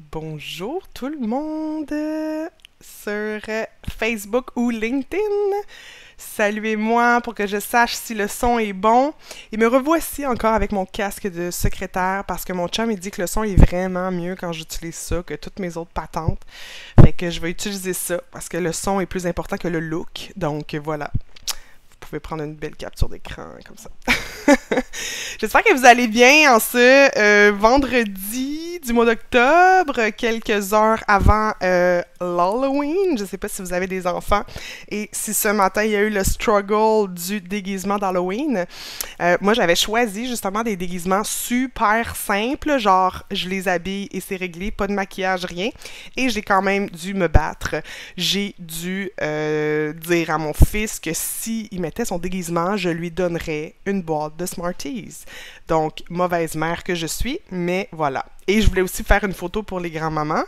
Bonjour tout le monde sur Facebook ou LinkedIn. Saluez-moi pour que je sache si le son est bon. Et me revoici encore avec mon casque de secrétaire parce que mon chum il dit que le son est vraiment mieux quand j'utilise ça que toutes mes autres patentes. Fait que je vais utiliser ça parce que le son est plus important que le look. Donc voilà. Pouvez prendre une belle capture d'écran comme ça. J'espère que vous allez bien en ce euh, vendredi du mois d'octobre, quelques heures avant euh, l'Halloween. Je sais pas si vous avez des enfants et si ce matin il y a eu le struggle du déguisement d'Halloween. Euh, moi, j'avais choisi justement des déguisements super simples, genre je les habille et c'est réglé, pas de maquillage, rien. Et j'ai quand même dû me battre. J'ai dû dire à mon fils que s'il mettait son déguisement, je lui donnerais une boîte de Smarties. Donc, mauvaise mère que je suis, mais voilà. Et je voulais aussi faire une photo pour les grands-mamans.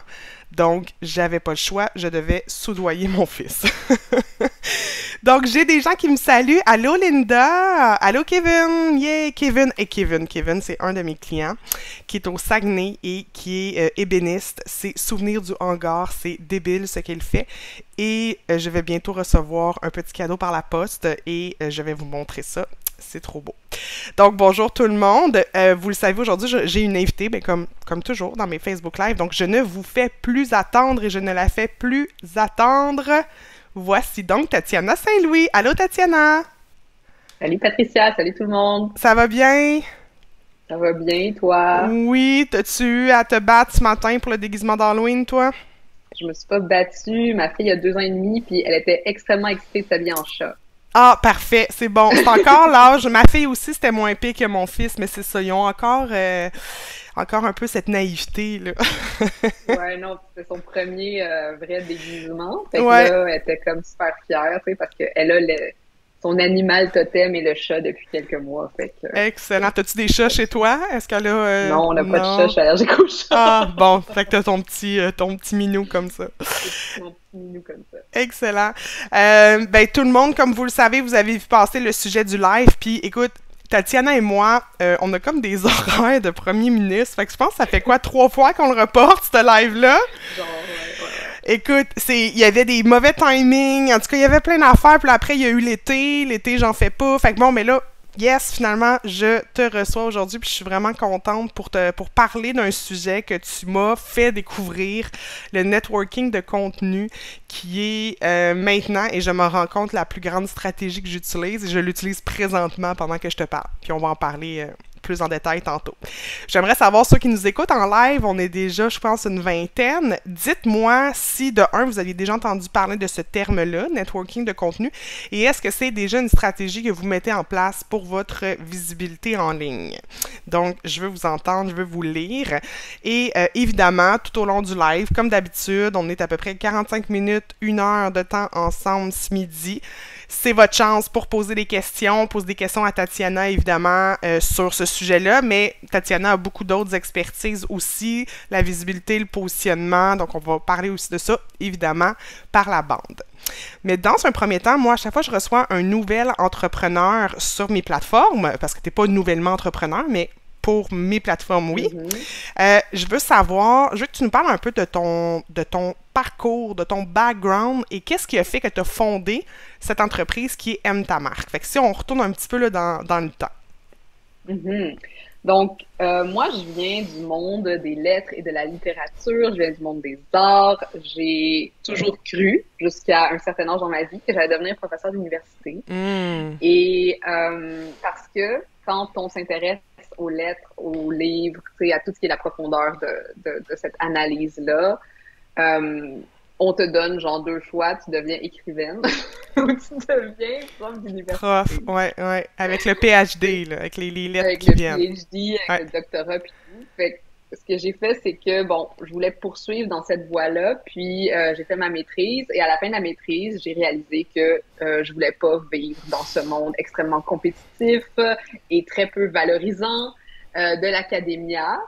Donc, j'avais pas le choix, je devais soudoyer mon fils. Donc, j'ai des gens qui me saluent. Allô, Linda! Allô, Kevin! Yeah, Kevin! Et Kevin, Kevin, c'est un de mes clients qui est au Saguenay et qui est euh, ébéniste. C'est Souvenir du hangar. C'est débile ce qu'il fait. Et euh, je vais bientôt recevoir un petit cadeau par la poste et euh, je vais vous montrer ça c'est trop beau. Donc, bonjour tout le monde. Euh, vous le savez, aujourd'hui, j'ai une invitée, mais comme, comme toujours dans mes Facebook Live. Donc, je ne vous fais plus attendre et je ne la fais plus attendre. Voici donc Tatiana Saint-Louis. Allô, Tatiana? Salut, Patricia. Salut tout le monde. Ça va bien? Ça va bien, toi? Oui. T'as-tu eu à te battre ce matin pour le déguisement d'Halloween, toi? Je me suis pas battue. Ma fille a deux ans et demi, puis elle était extrêmement excitée de s'habiller en chat. Ah, parfait, c'est bon. C'est encore l'âge. Ma fille aussi, c'était moins pire que mon fils, mais c'est ça. Ils ont encore, euh, encore un peu cette naïveté, là. ouais, non, c'était son premier euh, vrai déguisement. Fait que là, elle était comme super fière, tu sais, parce qu'elle a le son animal totem est le chat depuis quelques mois. Fait que... Excellent. As-tu des chats chez toi? Est-ce qu'elle a. Euh, non, on n'a pas de chat, je suis allergique aux chats. Ah, bon. Fait que t'as ton petit, euh, ton petit minou comme ça. Mon petit minou comme ça. Excellent. Euh, ben, tout le monde, comme vous le savez, vous avez vu passer le sujet du live. Puis, écoute, Tatiana et moi, on a comme des horaires de premier ministre. Fait que je pense que ça fait quoi, trois fois qu'on le reporte, ce live-là? Genre, ouais, ouais. Écoute, c'est il y avait des mauvais timings. En tout cas, il y avait plein d'affaires. Puis après, il y a eu l'été. L'été, j'en fais pas. Fait que bon, mais là, yes, finalement, je te reçois aujourd'hui. Puis je suis vraiment contente pour te pour parler d'un sujet que tu m'as fait découvrir, le networking de contenu, qui est euh, maintenant, et je me rends compte, la plus grande stratégie que j'utilise. Et je l'utilise présentement pendant que je te parle. Puis on va en parler. Euh, plus en détail tantôt. J'aimerais savoir ceux qui nous écoutent en live, on est déjà, je pense, une vingtaine. Dites-moi si, de un, vous aviez déjà entendu parler de ce terme-là, networking de contenu, et est-ce que c'est déjà une stratégie que vous mettez en place pour votre visibilité en ligne? Donc, je veux vous entendre, je veux vous lire. Et euh, évidemment, tout au long du live, comme d'habitude, on est à peu près 45 minutes, une heure de temps ensemble ce midi c'est votre chance pour poser des questions. Pose des questions à Tatiana, évidemment, euh, sur ce sujet-là, mais Tatiana a beaucoup d'autres expertises aussi, la visibilité, le positionnement. Donc, on va parler aussi de ça, évidemment, par la bande. Mais dans un premier temps, moi, à chaque fois je reçois un nouvel entrepreneur sur mes plateformes, parce que tu n'es pas nouvellement entrepreneur, mais pour mes plateformes, oui. Mm-hmm. Euh, je veux savoir, je veux que tu nous parles un peu de ton, de ton parcours, de ton background et qu'est-ce qui a fait que tu as fondé cette entreprise qui est Aime ta marque. Fait que si on retourne un petit peu là, dans, dans le temps. Mm-hmm. Donc, euh, moi, je viens du monde des lettres et de la littérature, je viens du monde des arts. J'ai toujours cru, jusqu'à un certain âge dans ma vie, que j'allais devenir professeur d'université. Mm. Et euh, parce que quand on s'intéresse aux lettres, aux livres, à tout ce qui est la profondeur de, de, de cette analyse-là. Euh, on te donne genre deux choix, tu deviens écrivaine ou tu deviens prof d'université. Prof, ouais, ouais, avec le PhD, là, avec les, les lettres avec qui le viennent. PhD, avec le doctorat puis tout. Fait que ce que j'ai fait, c'est que, bon, je voulais poursuivre dans cette voie-là, puis euh, j'ai fait ma maîtrise, et à la fin de la maîtrise, j'ai réalisé que euh, je voulais pas vivre dans ce monde extrêmement compétitif et très peu valorisant euh, de l'académia.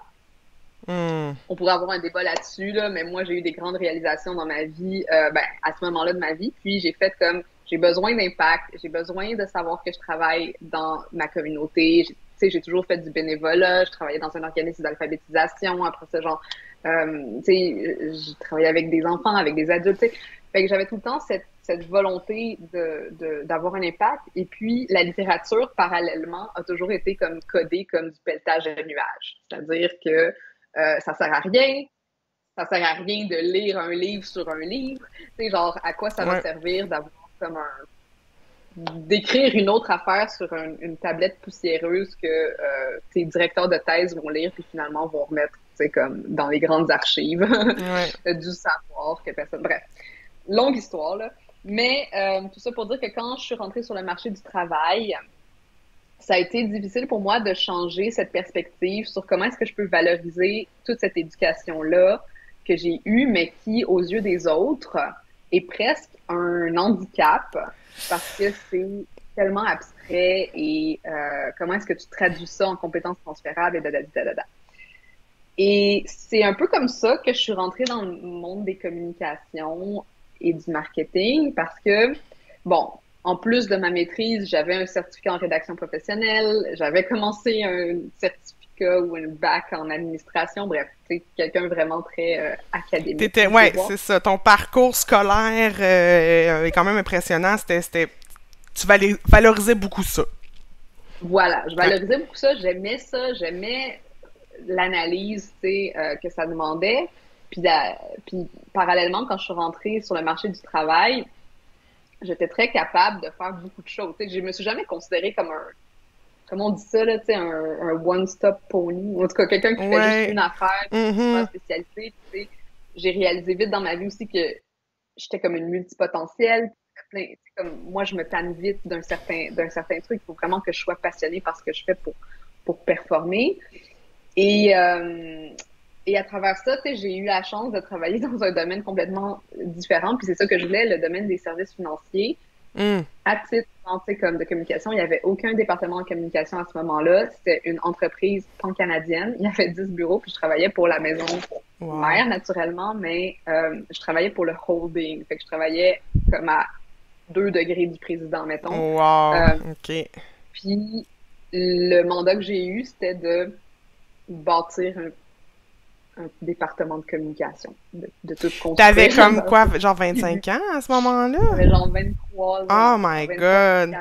Hmm. On pourrait avoir un débat là-dessus, là, mais moi, j'ai eu des grandes réalisations dans ma vie, euh, ben, à ce moment-là de ma vie, puis j'ai fait comme, j'ai besoin d'impact, j'ai besoin de savoir que je travaille dans ma communauté, sais, j'ai toujours fait du bénévolat, je travaillais dans un organisme d'alphabétisation, après ce genre, euh, tu sais, j'ai travaillé avec des enfants, avec des adultes, tu sais. Fait que j'avais tout le temps cette, cette volonté de, d'avoir un impact. Et puis, la littérature, parallèlement, a toujours été comme codée comme du pelletage de nuages. C'est-à-dire que euh, ça sert à rien, ça sert à rien de lire un livre sur un livre. Tu sais, genre, à quoi ça va servir d'avoir comme un d'écrire une autre affaire sur une tablette poussiéreuse que euh, tes directeurs de thèse vont lire puis finalement vont remettre comme dans les grandes archives du savoir que personne. Bref longue histoire là. Mais euh, tout ça pour dire que quand je suis rentrée sur le marché du travail ça a été difficile pour moi de changer cette perspective sur comment est-ce que je peux valoriser toute cette éducation là que j'ai eue mais qui aux yeux des autres est presque un handicap parce que c'est tellement abstrait et euh, comment est-ce que tu traduis ça en compétences transférables et da, Et c'est un peu comme ça que je suis rentrée dans le monde des communications et du marketing parce que, bon, en plus de ma maîtrise, j'avais un certificat en rédaction professionnelle, j'avais commencé un certificat ou un bac en administration, bref, c'est quelqu'un vraiment très euh, académique. T'étais, ouais, c'est ça. Ton parcours scolaire euh, est quand même impressionnant. C'était, c'était, tu valorisais beaucoup ça. Voilà, je valorisais beaucoup ça. J'aimais ça. J'aimais l'analyse, tu euh, que ça demandait. Puis, puis parallèlement, quand je suis rentrée sur le marché du travail, j'étais très capable de faire beaucoup de choses. Tu sais, je me suis jamais considérée comme un comment on dit ça, là, tu sais, un, un one-stop pony. En tout cas, quelqu'un qui fait juste une affaire, mm une spécialité. Tu sais, j'ai réalisé vite dans ma vie aussi que j'étais comme une multipotentielle. Comme, moi, je me tanne vite d'un certain, d'un certain truc. Il faut vraiment que je sois passionnée par ce que je fais pour, pour performer. Et, euh, et à travers ça, j'ai eu la chance de travailler dans un domaine complètement différent. Puis c'est ça que je voulais, le domaine des services financiers. Mm. À titre comme de communication, il n'y avait aucun département de communication à ce moment-là. C'était une entreprise pan-canadienne. Il y avait 10 bureaux, puis je travaillais pour la maison mère, naturellement, mais euh, je travaillais pour le holding. Fait que je travaillais comme à 2 degrés du président, mettons. Wow! Euh, OK. Puis le mandat que j'ai eu, c'était de bâtir un un département de communication, de, de tout construire. T'avais comme quoi, genre 25 ans à ce moment-là? J'avais genre 23 ans. Oh my god!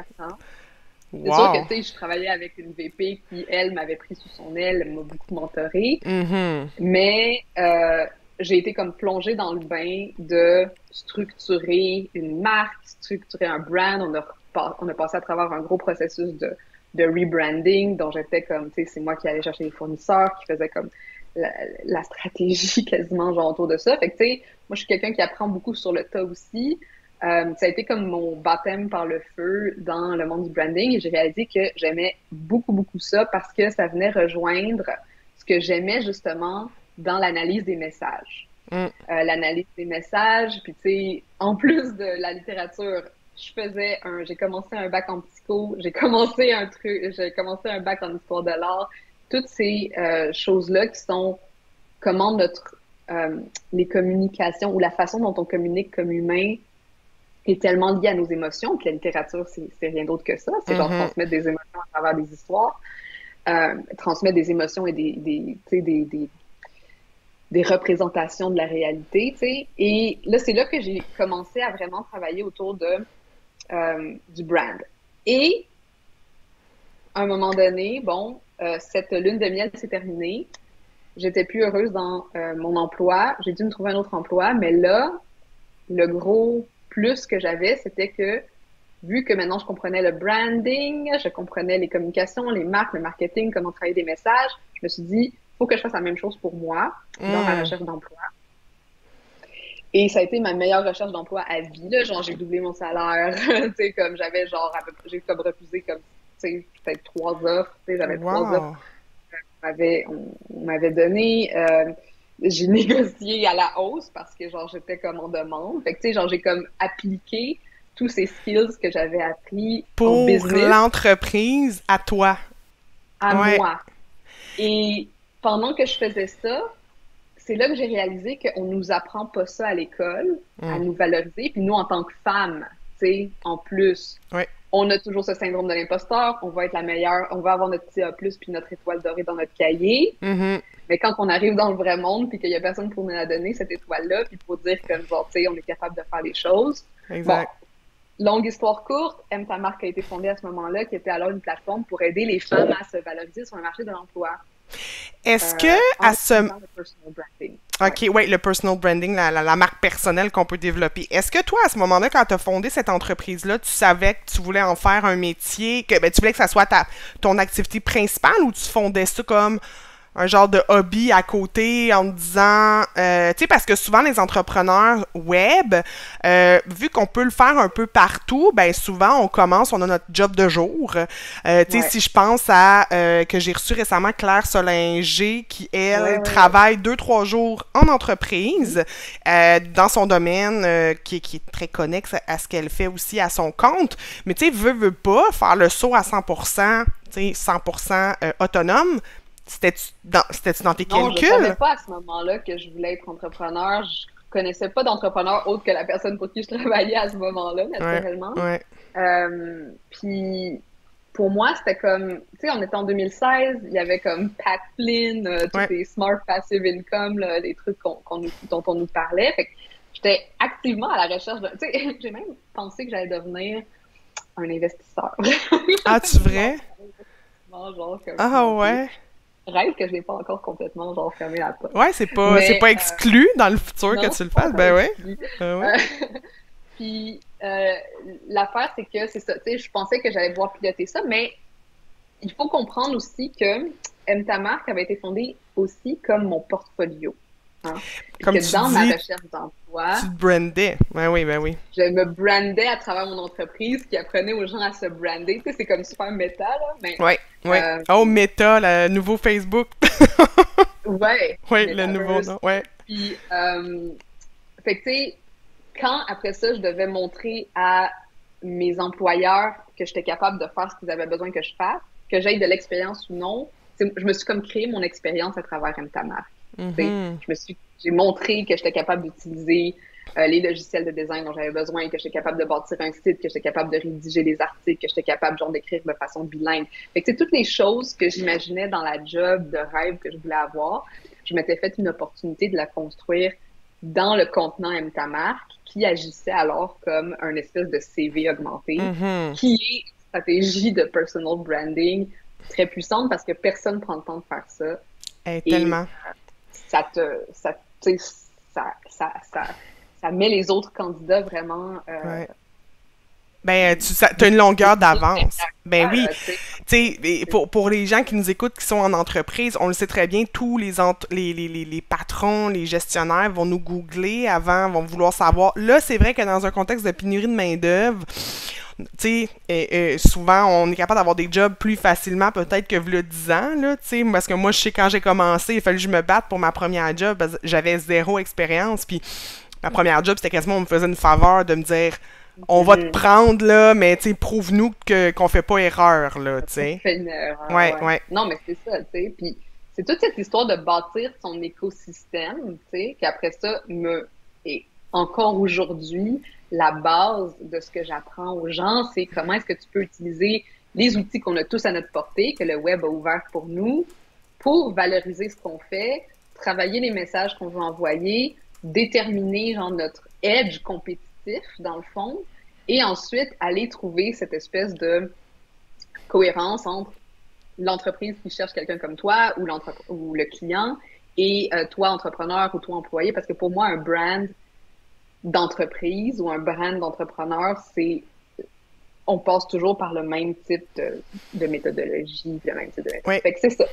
C'est sûr que, tu sais, je travaillais avec une VP qui, elle, m'avait pris sous son aile, m'a beaucoup mentoré. Mm-hmm. Mais euh, j'ai été comme plongée dans le bain de structurer une marque, structurer un brand. On a, on a passé à travers un gros processus de, de rebranding dont j'étais comme, tu sais, c'est moi qui allais chercher les fournisseurs, qui faisait comme la, stratégie quasiment genre autour de ça. Fait que tu sais, moi je suis quelqu'un qui apprend beaucoup sur le tas aussi. Euh, ça a été comme mon baptême par le feu dans le monde du branding et j'ai réalisé que j'aimais beaucoup beaucoup ça parce que ça venait rejoindre ce que j'aimais justement dans l'analyse des messages. Mm. Euh, l'analyse des messages, puis tu sais, en plus de la littérature, je faisais un, j'ai commencé un bac en psycho, j'ai commencé un truc, j'ai commencé un bac en histoire de l'art, toutes ces euh, choses-là qui sont comment notre euh, les communications ou la façon dont on communique comme humain est tellement liée à nos émotions que la littérature c'est rien d'autre que ça. C'est genre mm-hmm. transmettre des émotions à travers des histoires euh, transmettre des émotions et des des, des, des, des représentations de la réalité et là c'est là que j'ai commencé à vraiment travailler autour de du brand. Et à un moment donné bon euh, cette lune de miel s'est terminée. J'étais plus heureuse dans euh, mon emploi. J'ai dû me trouver un autre emploi, mais là, le gros plus que j'avais, c'était que vu que maintenant je comprenais le branding, je comprenais les communications, les marques, le marketing, comment travailler des messages, je me suis dit, faut que je fasse la même chose pour moi dans ma mm. recherche d'emploi. Et ça a été ma meilleure recherche d'emploi à vie. Là. Genre, j'ai doublé mon salaire. tu sais, comme j'avais genre, j'ai comme refusé comme peut-être trois offres. J'avais trois offres qu'on m'avait donné. Euh, j'ai négocié à la hausse parce que genre j'étais comme en demande. Fait que tu sais, genre j'ai comme appliqué tous ces skills que j'avais appris pour l'entreprise à toi. À moi. Et pendant que je faisais ça, c'est là que j'ai réalisé qu'on nous apprend pas ça à l'école, à mm. nous valoriser. Puis nous, en tant que femmes, tu sais, en plus, on a toujours ce syndrome de l'imposteur, on va être la meilleure, on va avoir notre CA+, puis notre étoile dorée dans notre cahier. Mhm. Mais quand on arrive dans le vrai monde, puis qu'il y a personne pour nous la donner, cette étoile-là, puis pour dire que, genre, tu sais, on est capable de faire les choses. Exact. Bon, longue histoire courte, M ta marque a été fondée à ce moment-là, qui était alors une plateforme pour aider les femmes à se valoriser sur le marché de l'emploi. Est-ce Euh, que à ce OK, ouais, le personal branding, la marque personnelle qu'on peut développer. Est-ce que toi, à ce moment-là, quand tu as fondé cette entreprise-là, tu savais que tu voulais en faire un métier, que ben, tu voulais que ça soit ta, ton activité principale ou tu fondais ça comme un genre de hobby à côté en te disant, euh, tu sais, parce que souvent les entrepreneurs web, euh, vu qu'on peut le faire un peu partout, ben souvent on commence, on a notre job de jour. Euh, tu sais, Ouais. si je pense à que j'ai reçu récemment Claire Solinger qui elle Ouais, ouais, travaille deux trois jours en entreprise dans son domaine qui, qui est très connexe à ce qu'elle fait aussi à son compte. Mais tu sais, veut veut pas faire le saut à 100%, tu sais, 100% euh, autonome. C'était-tu dans, dans tes Non, je calculs? savais pas à ce moment-là que je voulais être entrepreneur. Je connaissais pas d'entrepreneur autre que la personne pour qui je travaillais à ce moment-là, naturellement. Ouais. Euh, puis pour moi, c'était comme, tu sais, on était en 2016, il y avait comme Pat Flynn, euh, tous Ouais. les Smart Passive Income, là, les trucs qu'on, dont on nous parlait. Fait que j'étais activement à la recherche de, tu sais, j'ai même pensé que j'allais devenir un investisseur. Ah, tu vrai? Genre, comme- Ah ouais? Rêve que je n'ai pas encore complètement genre fermé la porte. Ouais, c'est pas, c'est pas euh, exclu dans le futur que tu le fasses. Ben ouais. exclu. Ben ouais. Euh, Puis euh, l'affaire, c'est que c'est ça. Tu sais, je pensais que j'allais pouvoir piloter ça, mais il faut comprendre aussi que M ta marque avait été fondée aussi comme mon portfolio. Hein. Comme que tu dans dis, ma recherche d'emploi, Tu te brandais. Ben oui, ben oui. je me brandais à travers mon entreprise qui apprenait aux gens à se brander. Tu sais, c'est comme super méta, là. Mais Ouais, ouais. Euh, oh, Meta, le nouveau Facebook. ouais. ouais, le nouveau nom. Ouais. Puis, euh, fait que, tu sais, quand après ça, je devais montrer à mes employeurs que j'étais capable de faire ce qu'ils avaient besoin que je fasse, que j'aille de l'expérience ou non, je me suis comme créé mon expérience à travers MTamark. Mhm. Je me suis, j'ai montré que j'étais capable d'utiliser euh, les logiciels de design dont j'avais besoin, que j'étais capable de bâtir un site, que j'étais capable de rédiger des articles, que j'étais capable genre d'écrire de façon bilingue. Fait que c'est toutes les choses que j'imaginais dans la job de rêve que je voulais avoir. Je m'étais fait une opportunité de la construire dans le contenant ta marque, qui agissait alors comme un espèce de CV augmenté, Mhm. qui est une stratégie de personal branding très puissante parce que personne prend le temps de faire ça Et- tellement. ça te ça, sais, ça, ça, ça, ça met les autres candidats vraiment euh, Ouais. Ben, tu as une longueur d'avance. Ben oui. euh, tu sais. Pour, pour les gens qui nous écoutent, qui sont en entreprise, on le sait très bien, tous les, ent- les, les, les, les patrons, les gestionnaires vont nous googler avant, vont vouloir savoir. Là, c'est vrai que dans un contexte de pénurie de main-d'œuvre, tu sais, souvent, on est capable d'avoir des jobs plus facilement, peut-être que le 10 ans, là, tu sais, parce que moi, je sais, quand j'ai commencé, il fallait que je me batte pour ma première job, parce que j'avais zéro expérience, puis ma première job, c'était quasiment, on me faisait une faveur de me dire, on va te Mhm. prendre, là, mais, tu sais, prouve-nous que, qu'on fait pas erreur, là, tu sais. fait une erreur, Ouais, ouais. Non, mais c'est ça, tu sais. Puis c'est toute cette histoire de bâtir son écosystème, tu sais, qui après ça me et encore aujourd'hui la base de ce que j'apprends aux gens, c'est comment est-ce que tu peux utiliser les outils qu'on a tous à notre portée, que le web a ouvert pour nous, pour valoriser ce qu'on fait, travailler les messages qu'on veut envoyer, déterminer genre notre edge compétitif dans le fond, et ensuite aller trouver cette espèce de cohérence entre l'entreprise qui cherche quelqu'un comme toi ou, ou le client et euh, toi entrepreneur ou toi employé. Parce que pour moi un brand d'entreprise ou un brand d'entrepreneur c'est on passe toujours par le même type de, de méthodologie le même type de Oui. fait que c'est ça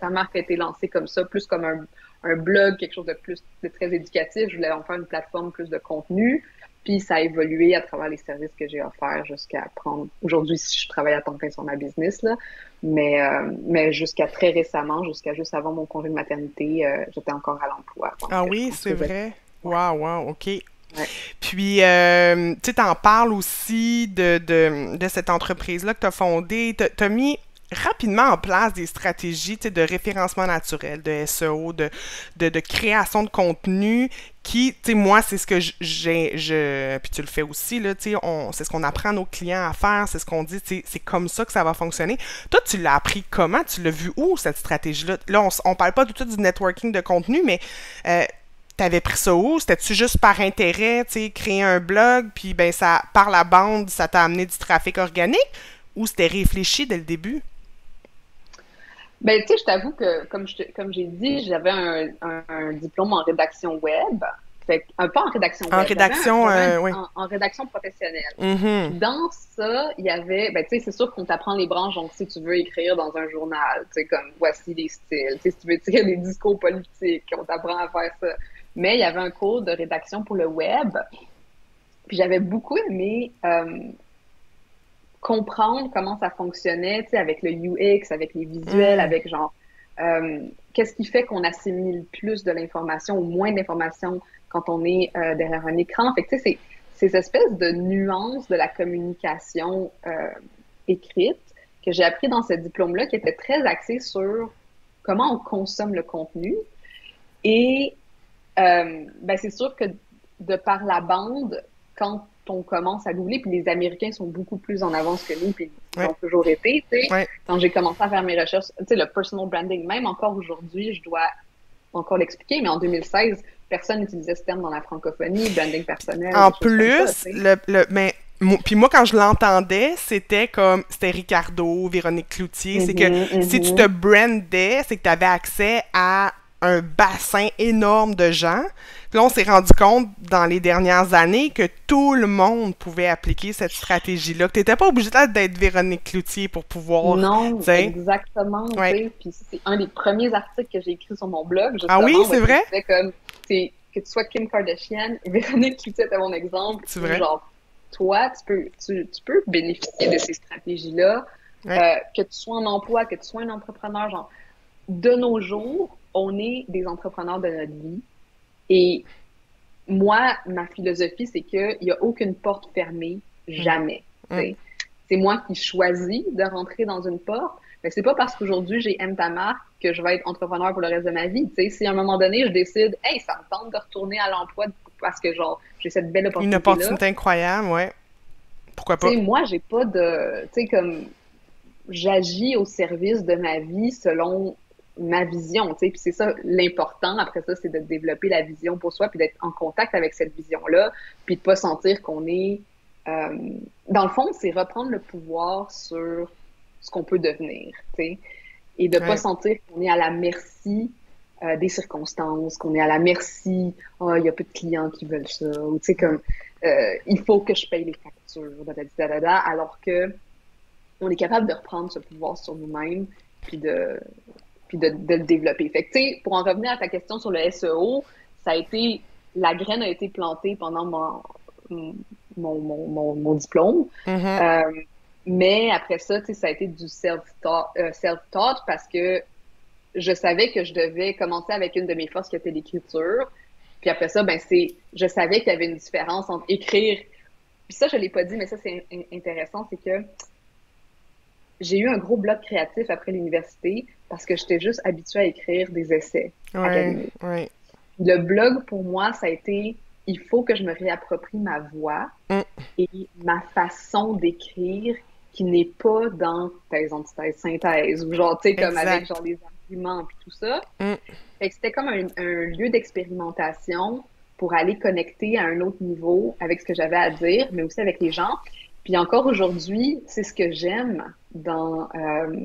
ta marque a été lancée comme ça plus comme un, un blog quelque chose de plus de très éducatif je voulais en faire une plateforme plus de contenu puis ça a évolué à travers les services que j'ai offerts jusqu'à prendre. Aujourd'hui, si je travaille à temps plein sur ma business, là, mais, euh, mais jusqu'à très récemment, jusqu'à juste avant mon congé de maternité, euh, j'étais encore à l'emploi. Ah euh, oui, je c'est vrai? Wow, wow, OK. Puis, euh, tu t'en parles aussi de, cette entreprise-là que tu as fondée. T'as- T'as mis rapidement en place des stratégies de référencement naturel, de SEO, de, création de contenu qui, tu sais, moi, c'est ce que j'ai, puis tu le fais aussi, là, tu sais, c'est ce qu'on apprend à nos clients à faire, c'est ce qu'on dit, tu c'est comme ça que ça va fonctionner. Toi, tu l'as appris comment? Tu l'as vu où, cette stratégie-là? Là, on, on parle pas du tout du networking de contenu, mais euh, T'avais pris ça où? C'était-tu juste par intérêt, tu sais, créer un blog, puis ben ça, par la bande, ça t'a amené du trafic organique? Ou c'était réfléchi dès le début? Ben, tu sais, je t'avoue que, comme, je, comme j'ai dit, j'avais un, un, diplôme en rédaction web. Fait un peu en rédaction en Rédaction, euh, oui. en, rédaction professionnelle. Mm-hmm. Dans ça, il y avait, ben, tu sais, c'est sûr qu'on t'apprend les branches, donc si tu veux écrire dans un journal, tu sais, comme voici les styles, tu sais, si tu veux tirer des discours politiques, on t'apprend à faire ça. Mais il y avait un cours de rédaction pour le web. Puis j'avais beaucoup aimé euh, comprendre comment ça fonctionnait, tu sais, avec le UX, avec les visuels, mm. avec genre, euh, qu'est-ce qui fait qu'on assimile plus de l'information ou moins d'informations quand on est euh, derrière un écran. Fait que, tu sais, c'est ces espèces de nuances de la communication euh, écrite que j'ai appris dans ce diplôme-là qui était très axé sur comment on consomme le contenu. Et euh, ben c'est sûr que de par la bande, quand on commence à googler, puis les Américains sont beaucoup plus en avance que nous, puis ils ont toujours été, tu sais. Quand j'ai commencé à faire mes recherches, tu sais, le personal branding, même encore aujourd'hui, je dois encore l'expliquer, mais en 2016, personne n'utilisait ce terme dans la francophonie, branding personnel. En plus, le, le, mais puis moi, quand je l'entendais, c'était comme, c'était Ricardo, Véronique Cloutier, c'est que mm-hmm, si tu mm-hmm. te brandais, c'est que tu avais accès à un bassin énorme de gens. Puis là, on s'est rendu compte dans les dernières années que tout le monde pouvait appliquer cette stratégie-là, que tu n'étais pas obligé d'être Véronique Cloutier pour pouvoir. Non, exactement. Puis c'est un des premiers articles que j'ai écrit sur mon blog. Ah oui, c'est vrai? comme, que tu sois Kim Kardashian, Véronique Cloutier était mon exemple. C'est vrai. Genre, toi, tu peux, tu, tu peux bénéficier de ces stratégies-là. Euh, que tu sois en emploi, que tu sois un entrepreneur, genre, de nos jours, on est des entrepreneurs de notre vie. Et moi, ma philosophie, c'est qu'il n'y a aucune porte fermée, jamais. Mm. C'est moi qui choisis de rentrer dans une porte. Mais c'est pas parce qu'aujourd'hui j'ai aime ta marque que je vais être entrepreneur pour le reste de ma vie. sais, si à un moment donné je décide, hey, ça me tente de retourner à l'emploi parce que genre j'ai cette belle opportunité. Une opportunité incroyable, ouais. Pourquoi pas? moi, j'ai pas de. Tu sais, comme j'agis au service de ma vie selon ma vision, tu sais, puis c'est ça l'important. Après ça, c'est de développer la vision pour soi, puis d'être en contact avec cette vision-là, puis de pas sentir qu'on est, euh, dans le fond, c'est reprendre le pouvoir sur ce qu'on peut devenir, tu sais, et de pas sentir qu'on est à la merci euh, des circonstances, qu'on est à la merci, oh, il y a peu de clients qui veulent ça, ou tu sais comme, euh, il faut que je paye les factures, alors que on est capable de reprendre ce pouvoir sur nous-mêmes, puis de de, le développer. Fait que, pour en revenir à ta question sur le SEO, ça a été, la graine a été plantée pendant mon, mon, mon, diplôme. Mm-hmm. Euh, mais après ça, ça a été du self-taught euh, self parce que je savais que je devais commencer avec une de mes forces qui était l'écriture. Puis après ça, ben c'est, je savais qu'il y avait une différence entre écrire. Puis ça, je l'ai pas dit, mais ça c'est intéressant, c'est que j'ai eu un gros bloc créatif après l'université parce que j'étais juste habituée à écrire des essais Le blog, pour moi, ça a été il faut que je me réapproprie ma voix mm. et ma façon d'écrire qui n'est pas dans thèse, antithèse, synthèse ou genre, tu sais, comme avec genre les arguments et tout ça. Mm. c'était comme un, un lieu d'expérimentation pour aller connecter à un autre niveau avec ce que j'avais à dire, mais aussi avec les gens. Puis encore aujourd'hui, c'est ce que j'aime dans, euh,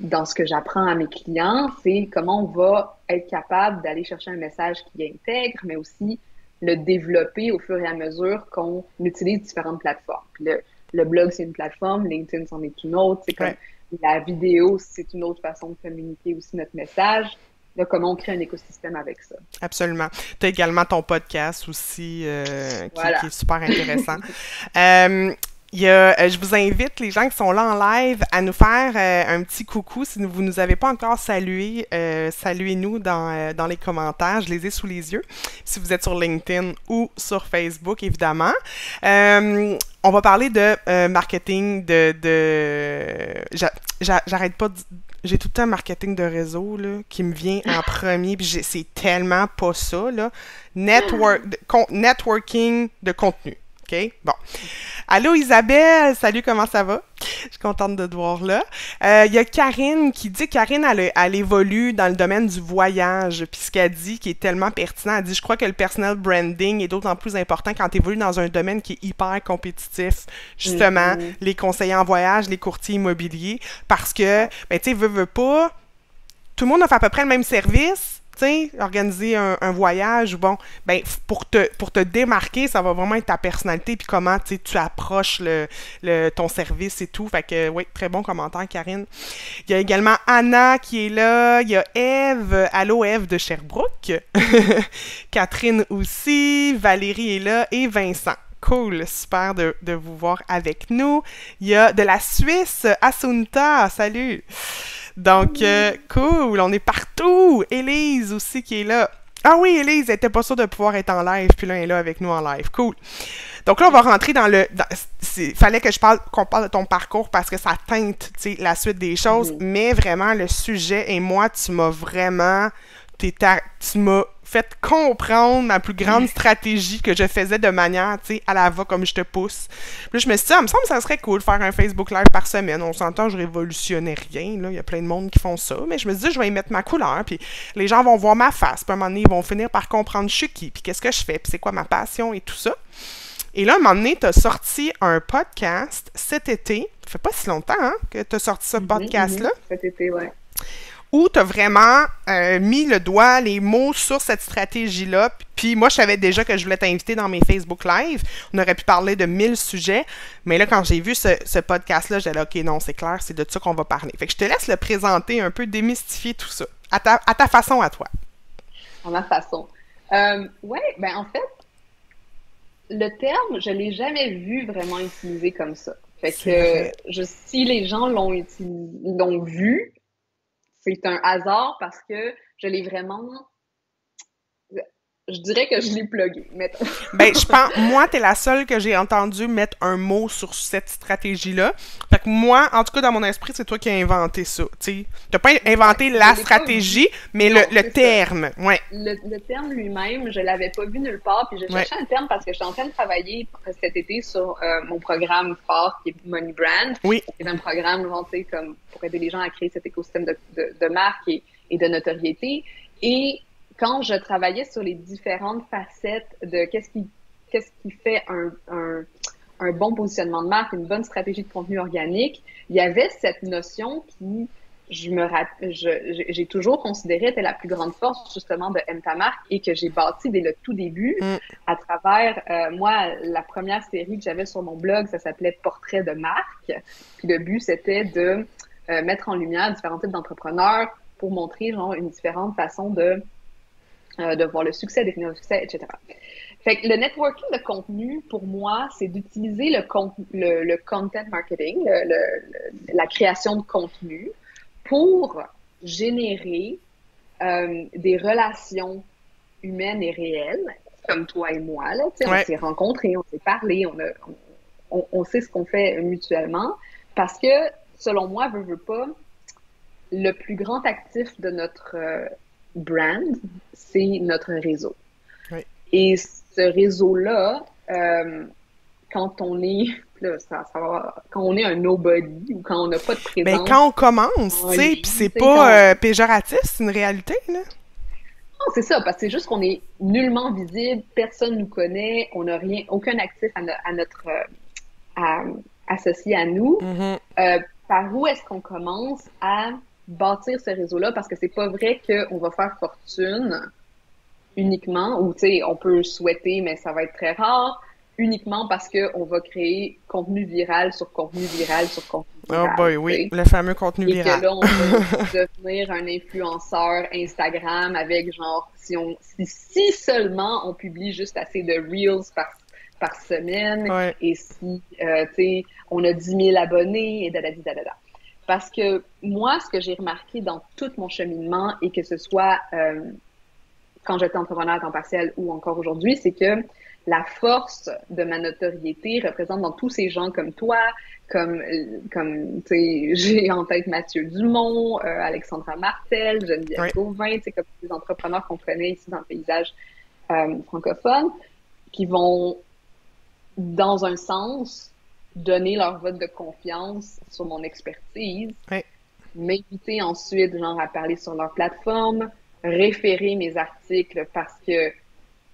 dans ce que j'apprends à mes clients, c'est comment on va être capable d'aller chercher un message qui intègre, mais aussi le développer au fur et à mesure qu'on utilise différentes plateformes. le, le blog, c'est une plateforme, LinkedIn, c'en est une autre. C'est comme la vidéo, c'est une autre façon de communiquer aussi notre message. Là, comment on crée un écosystème avec ça. Absolument. Tu as également ton podcast aussi euh, qui, qui, est super intéressant. euh, il y a, euh, je vous invite, les gens qui sont là en live, à nous faire euh, un petit coucou. Si vous ne nous avez pas encore salué, euh, saluez-nous dans, dans les commentaires. Je les ai sous les yeux. Si vous êtes sur LinkedIn ou sur Facebook, évidemment. on va parler de marketing, de... de... J'arrête pas de j'ai tout le temps marketing de réseau là, qui me vient en premier, puis c'est tellement pas ça. Là. Network, networking de contenu. OK? Bon. Allô Isabelle, salut, comment ça va? Je suis contente de te voir là. Euh, il y a Karine qui dit, Karine, elle, elle, évolue dans le domaine du voyage, puis ce qu'elle dit qui est tellement pertinent, elle dit, je crois que le personal branding est d'autant plus important quand tu évolues dans un domaine qui est hyper compétitif, justement, mm-hmm. les conseillers en voyage, les courtiers immobiliers, parce que, ben tu sais, veux, veux pas, tout le monde offre à peu près le même service, organiser un, voyage, bon, ben, pour te, pour te démarquer, ça va vraiment être ta personnalité, puis comment, tu approches ton service et tout. Fait que, oui, très bon commentaire, Karine. Il y a également Anna qui est là. Il y a Eve. Allô, Eve de Sherbrooke. Catherine aussi. Valérie est là. Et Vincent. Cool, super de, de, vous voir avec nous. Il y a de la Suisse, Asunta, salut. Donc, euh, cool, on est partout. Élise aussi qui est là. Ah oui, Élise, elle était pas sûre de pouvoir être en live, puis là, elle est là avec nous en live. Cool. Donc là, on va rentrer dans le... Il fallait que je parle qu'on parle de ton parcours parce que ça teinte la suite des choses, mais vraiment, le sujet et moi, tu m'as vraiment... Tu m'as fait comprendre ma plus grande stratégie que je faisais de manière, tu sais, à la va comme je te pousse. Puis là, je me suis dit, ah, me semble que ça serait cool de faire un Facebook Live par semaine. On s'entend, je révolutionnais rien, là. Il y a plein de monde qui font ça. Mais je me suis dit, je vais y mettre ma couleur, puis les gens vont voir ma face. Puis à un moment donné, ils vont finir par comprendre je suis qui, puis qu'est-ce que je fais, puis c'est quoi ma passion et tout ça. Et là, à un moment donné, tu as sorti un podcast cet été. Ça fait pas si longtemps hein, que tu as sorti ce mhm, podcast-là. Mhm. cet été, ouais où tu as vraiment euh, mis le doigt, les mots sur cette stratégie-là. Puis moi, je savais déjà que je voulais t'inviter dans mes Facebook Live. On aurait pu parler de mille sujets. Mais là, quand j'ai vu ce, podcast-là, j'ai dit, OK, non, c'est clair, c'est de ça qu'on va parler. Fait que je te laisse le présenter un peu, démystifier tout ça. À ta, à ta façon, à toi. À ma façon. Euh, oui, ben en fait, le terme, je ne l'ai jamais vu vraiment utilisé comme ça. Fait que je, si les gens l'ont l'ont vu, c'est un hasard parce que je l'ai vraiment je dirais que je l'ai plugué. ben, je pense, moi, t'es la seule que j'ai entendu mettre un mot sur cette stratégie-là. Fait que moi, en tout cas, dans mon esprit, c'est toi qui as inventé ça. Tu t'as pas inventé la stratégie, mais le, terme. Ouais. Le, terme lui-même, je l'avais pas vu nulle part. Puis j'ai cherché un terme parce que je suis en train de travailler cet été sur euh, mon programme fort qui est Money Brand. Oui. C'est un programme, comme pour aider les gens à créer cet écosystème de, de, marque et, et de notoriété. Et quand je travaillais sur les différentes facettes de qu'est-ce qui, qu'est-ce qui fait un, un, un, bon positionnement de marque, une bonne stratégie de contenu organique, il y avait cette notion qui, je me j'ai toujours considéré était la plus grande force justement de M ta marque et que j'ai bâti dès le tout début mm. à travers euh, moi la première série que j'avais sur mon blog ça s'appelait Portrait de marque puis le but c'était de euh, mettre en lumière différents types d'entrepreneurs pour montrer genre une différente façon de euh, de voir le succès, définir le succès, etc. Fait que le networking de contenu, pour moi, c'est d'utiliser le, le, le, content marketing, le, la création de contenu, pour générer euh, des relations humaines et réelles, comme toi et moi. Là, On s'est rencontrés, on s'est parlé, on, a, on, on, sait ce qu'on fait mutuellement, parce que, selon moi, veut, veut pas, le plus grand actif de notre euh, brand, c'est notre réseau. Et ce réseau-là, euh, quand on est ça, quand on est un nobody ou quand on n'a pas de ben, présence. Mais quand on commence, tu sais, puis c'est pas euh, péjoratif, c'est une réalité, là. Non, c'est ça, parce que c'est juste qu'on est nullement visible, personne nous connaît, on n'a rien, aucun actif à, notre euh, associé à nous. Mm-hmm. par où est-ce qu'on commence à bâtir ce réseau-là parce que c'est pas vrai qu'on va faire fortune uniquement, ou tu sais, on peut souhaiter, mais ça va être très rare, uniquement parce qu'on va créer contenu viral sur contenu viral sur contenu oh viral. Oh boy, oui, le fameux contenu viral. Et que là, on va devenir un influenceur Instagram avec genre, si, on, si, seulement on publie juste assez de Reels par, par semaine Ouais. et si, euh, tu sais, on a 10 000 abonnés et da da da da da. Parce que moi, ce que j'ai remarqué dans tout mon cheminement et que ce soit euh, quand j'étais entrepreneur à temps partiel ou encore aujourd'hui, c'est que la force de ma notoriété représente dans tous ces gens comme toi, comme, comme tu sais, j'ai en tête Mathieu Dumont, euh, Alexandra Martel, Geneviève Oui. Gauvin, tu sais, comme des entrepreneurs qu'on connaît ici dans le paysage euh, francophone, qui vont, dans un sens, donner leur vote de confiance sur mon expertise, Oui. m'inviter ensuite, genre, à parler sur leur plateforme, référer mes articles parce que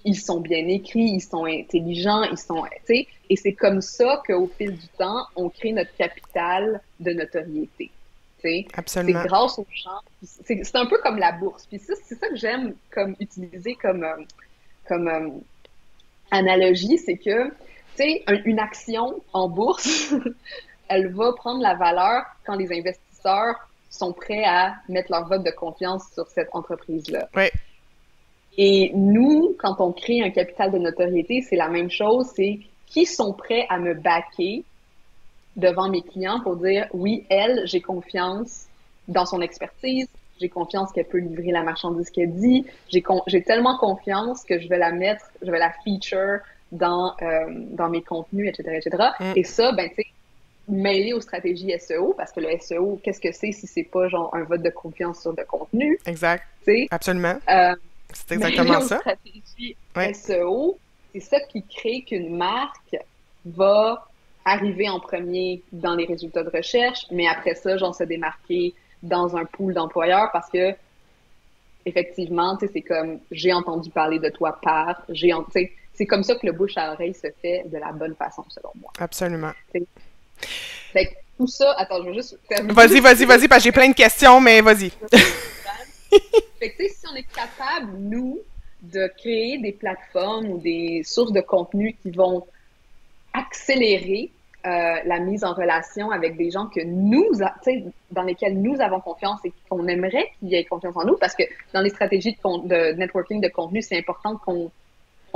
ils sont bien écrits, ils sont intelligents, ils sont, tu sais, et c'est comme ça qu'au fil du temps, on crée notre capital de notoriété. tu sais. C'est Absolument. grâce aux gens. C'est c'est un peu comme la bourse. Puis ça, c'est ça que j'aime comme utiliser comme euh, comme euh, analogie, c'est que tu sais un- une action en bourse, elle va prendre la valeur quand les investisseurs sont prêts à mettre leur vote de confiance sur cette entreprise-là. Et nous, quand on crée un capital de notoriété, c'est la même chose. C'est qui sont prêts à me backer devant mes clients pour dire oui, elle, j'ai confiance dans son expertise, j'ai confiance qu'elle peut livrer la marchandise qu'elle dit, j'ai con- j'ai tellement confiance que je vais la mettre, je vais la feature dans euh, dans mes contenus, etc., etc. Mm. Et ça, ben tu sais, mêlé aux stratégies SEO, parce que le SEO, qu'est-ce que c'est si c'est pas genre un vote de confiance sur le contenu, Exact. tu sais? Absolument. Euh, C'est exactement ça. stratégies Ouais. SEO, c'est ça qui crée qu'une marque va arriver en premier dans les résultats de recherche, mais après ça, genre se démarquer dans un pool d'employeurs parce que effectivement, tu sais, c'est comme j'ai entendu parler de toi par, j'ai, en- tu sais, c'est comme ça que le bouche à oreille se fait de la bonne façon selon moi. Absolument. Fait que tout ça, attends, je vais juste terminer. Vas-y, vas-y, vas-y, parce que j'ai plein de questions, mais vas-y. Fait que, tu sais, si on est capable, nous, de créer des plateformes ou des sources de contenu qui vont accélérer euh, la mise en relation avec des gens que nous, tu sais, dans lesquels nous avons confiance et qu'on aimerait qu'ils aient confiance en nous, parce que dans les stratégies de networking de contenu, c'est important qu'on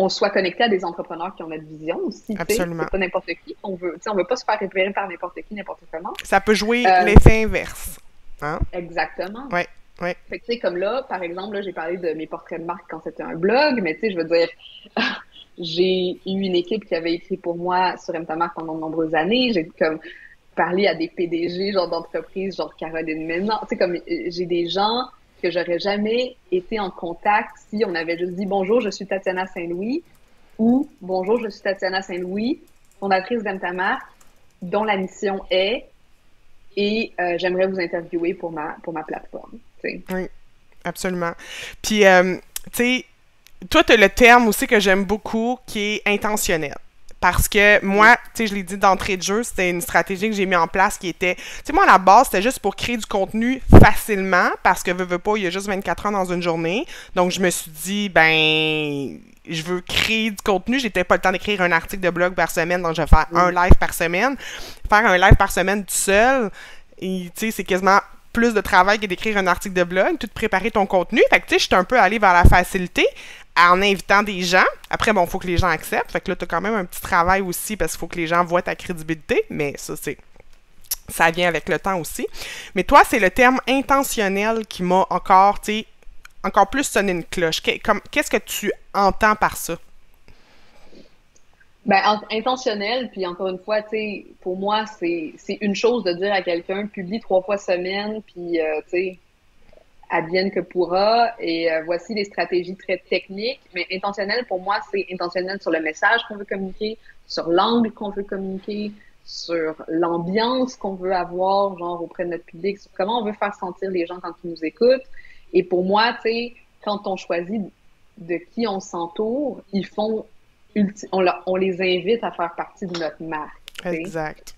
on soit connecté à des entrepreneurs qui ont notre vision aussi. Absolument. C'est pas n'importe qui qu'on veut. On veut pas se faire repérer par n'importe qui, n'importe comment. Ça peut jouer Euh, l'effet inverse. Hein? Exactement. Ouais, ouais. Fait que, tu sais, comme là, par exemple, là, j'ai parlé de mes portraits de marque quand c'était un blog, mais tu sais, je veux dire, j'ai eu une équipe qui avait écrit pour moi sur Marque pendant de nombreuses années. J'ai comme parlé à des PDG, genre d'entreprises, genre Caroline Ménard. Tu sais, comme euh, j'ai des gens que j'aurais jamais été en contact si on avait juste dit bonjour, je suis Tatiana Saint-Louis ou bonjour, je suis Tatiana Saint-Louis, fondatrice d'Emtamarque, dont la mission est et euh, j'aimerais vous interviewer pour ma pour ma plateforme. sais. Absolument. Puis, euh, tu sais, toi, tu as le terme aussi que j'aime beaucoup qui est intentionnel. Parce que moi, tu sais, je l'ai dit d'entrée de jeu, c'était une stratégie que j'ai mis en place qui était. Tu sais, moi, à la base, c'était juste pour créer du contenu facilement, parce que, veux, veux pas, il y a juste 24 heures dans une journée. Donc, je me suis dit, ben, je veux créer du contenu. J'étais pas le temps d'écrire un article de blog par semaine, donc je vais faire un live par semaine. Faire un live par semaine tout seul, tu sais, c'est quasiment plus de travail que d'écrire un article de blog, tout de préparer ton contenu. Fait que, tu sais, je suis un peu allée vers la facilité en invitant des gens. Après, bon, il faut que les gens acceptent. Fait que là, tu as quand même un petit travail aussi parce qu'il faut que les gens voient ta crédibilité. Mais ça, c'est. Ça vient avec le temps aussi. Mais toi, c'est le terme intentionnel qui m'a encore, tu encore plus sonné une cloche. Qu'est-ce que tu entends par ça? Ben, en- intentionnel, puis encore une fois, tu sais, pour moi, c'est c'est une chose de dire à quelqu'un, publie trois fois semaine, puis, euh, tu sais, advienne que pourra, et euh, voici les stratégies très techniques, mais intentionnel, pour moi, c'est intentionnel sur le message qu'on veut communiquer, sur l'angle qu'on veut communiquer, sur l'ambiance qu'on veut avoir, genre, auprès de notre public, sur comment on veut faire sentir les gens quand ils nous écoutent. Et pour moi, tu sais, quand on choisit de qui on s'entoure, ils font on, les invite à faire partie de notre marque. Exact.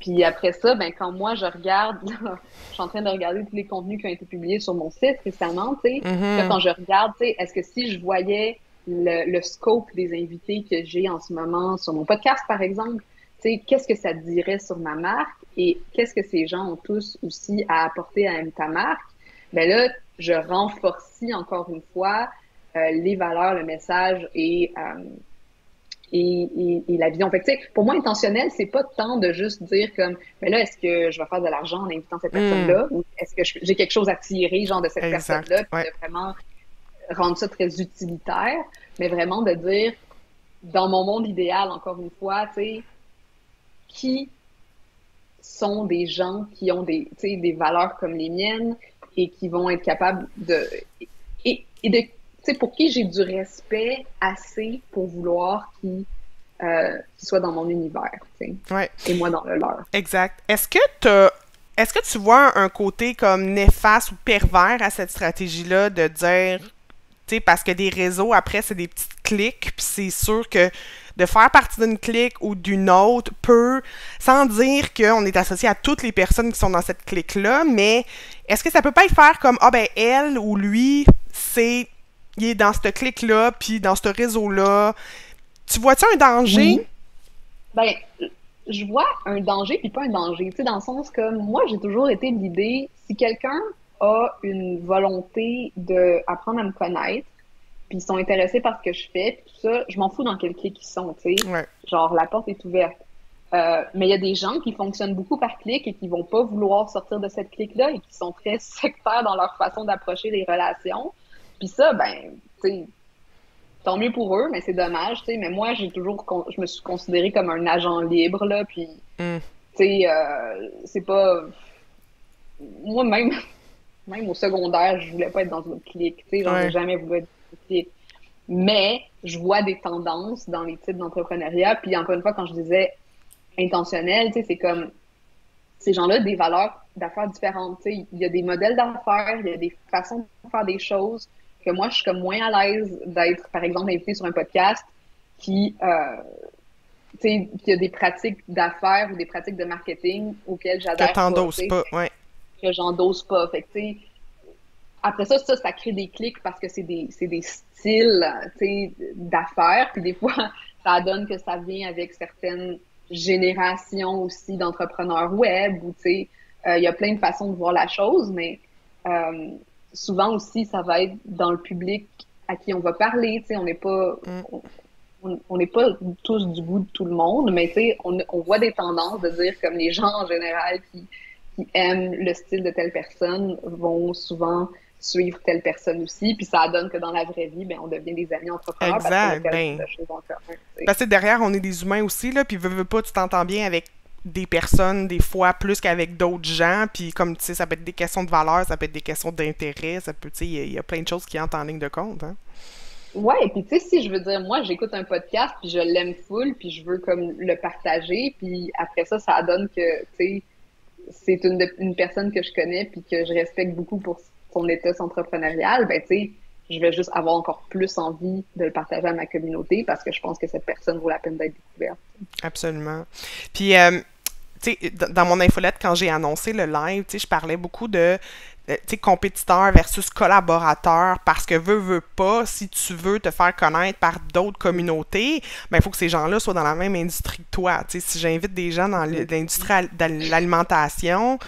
Puis après ça, ben quand moi je regarde, là, je suis en train de regarder tous les contenus qui ont été publiés sur mon site récemment, tu sais. Là, quand je regarde, tu sais, est-ce que si je voyais le, le scope des invités que j'ai en ce moment sur mon podcast, par exemple, tu sais, qu'est-ce que ça dirait sur ma marque et qu'est-ce que ces gens ont tous aussi à apporter à ta marque? Ben là, je renforcie encore une fois euh, les valeurs, le message et, euh, et, et, la vision. Fait que, pour moi, intentionnel, c'est pas tant de juste dire comme, mais là, est-ce que je vais faire de l'argent en invitant cette hmm. personne-là, ou est-ce que j'ai quelque chose à tirer, genre, de cette personne-là, puis de vraiment rendre ça très utilitaire, mais vraiment de dire, dans mon monde idéal, encore une fois, tu sais, qui sont des gens qui ont des, des valeurs comme les miennes et qui vont être capables de... Et, et de pour qui j'ai du respect assez pour vouloir qu'ils euh, soient dans mon univers, ouais. et moi dans le leur. Exact. Est-ce que tu est-ce que tu vois un côté comme néfaste ou pervers à cette stratégie-là de dire, tu sais, parce que des réseaux, après, c'est des petites clics, puis c'est sûr que de faire partie d'une clique ou d'une autre peut, sans dire qu'on est associé à toutes les personnes qui sont dans cette clique-là, mais est-ce que ça peut pas être faire comme, ah ben, elle ou lui, c'est il est dans ce clic-là, puis dans ce réseau-là. Tu vois-tu un danger? Ben, je vois un danger, puis pas un danger. Tu sais, dans le sens que moi, j'ai toujours été de l'idée, si quelqu'un a une volonté d'apprendre à me connaître, puis ils sont intéressés par ce que je fais, puis tout ça, je m'en fous dans quel clic ils sont, tu sais. Genre, la porte est ouverte. Euh, mais il y a des gens qui fonctionnent beaucoup par clic et qui vont pas vouloir sortir de cette clique-là et qui sont très sectaires dans leur façon d'approcher les relations. Puis ça, ben, tu sais, tant mieux pour eux, mais c'est dommage, tu sais. Mais moi, j'ai toujours, je me suis considérée comme un agent libre, là, puis, mm. tu sais, euh, c'est pas... Moi, même, au secondaire, je voulais pas être dans une clique, tu sais, j'en jamais voulu être dans une clique. Mais je vois des tendances dans les types d'entrepreneuriat, puis encore une fois, quand je disais intentionnel, tu sais, c'est comme ces gens-là des valeurs d'affaires différentes. Il y a des modèles d'affaires, il y a des façons de faire des choses que moi, je suis comme moins à l'aise d'être, par exemple, invité sur un podcast qui, euh, tu sais, qui a des pratiques d'affaires ou des pratiques de marketing auxquelles j'adhère. Que t'endosses pas, ouais. Que j'endosse pas. Fait que, tu sais, après ça, ça, ça crée des clics parce que c'est des, c'est des styles, tu sais, d'affaires. Puis des fois, ça donne que ça vient avec certaines générations aussi d'entrepreneurs web ou, tu sais, euh, il y a plein de façons de voir la chose, mais euh, souvent aussi, ça va être dans le public à qui on va parler. Tu sais, on n'est pas, mm. on n'est pas tous du bout de tout le monde, mais tu sais, on, on, voit des tendances de dire comme les gens en général qui, qui aiment le style de telle personne vont souvent suivre telle personne aussi, puis ça donne que dans la vraie vie, ben, on devient des amis entrepreneurs exact, parce ben, parce que derrière, on est des humains aussi, là, puis veux, veux pas, tu t'entends bien avec des personnes des fois plus qu'avec d'autres gens puis comme tu sais ça peut être des questions de valeur ça peut être des questions d'intérêt ça peut tu sais il y, a plein de choses qui entrent en ligne de compte hein. Ouais, puis tu sais, si je veux dire, moi, j'écoute un podcast, puis je l'aime full, puis je veux comme le partager, puis après ça, ça donne que, tu sais, c'est une, une personne que je connais, puis que je respecte beaucoup pour son état entrepreneurial, ben tu sais, je vais juste avoir encore plus envie de le partager à ma communauté parce que je pense que cette personne vaut la peine d'être découverte. Absolument. Puis, euh, tu sais, dans mon infolette, quand j'ai annoncé le live, tu sais, je parlais beaucoup de euh, compétiteur versus collaborateur parce que veux, veux pas, si tu veux te faire connaître par d'autres communautés, ben, il faut que ces gens-là soient dans la même industrie que toi. sais si j'invite des gens dans l'industrie de l'alimentation,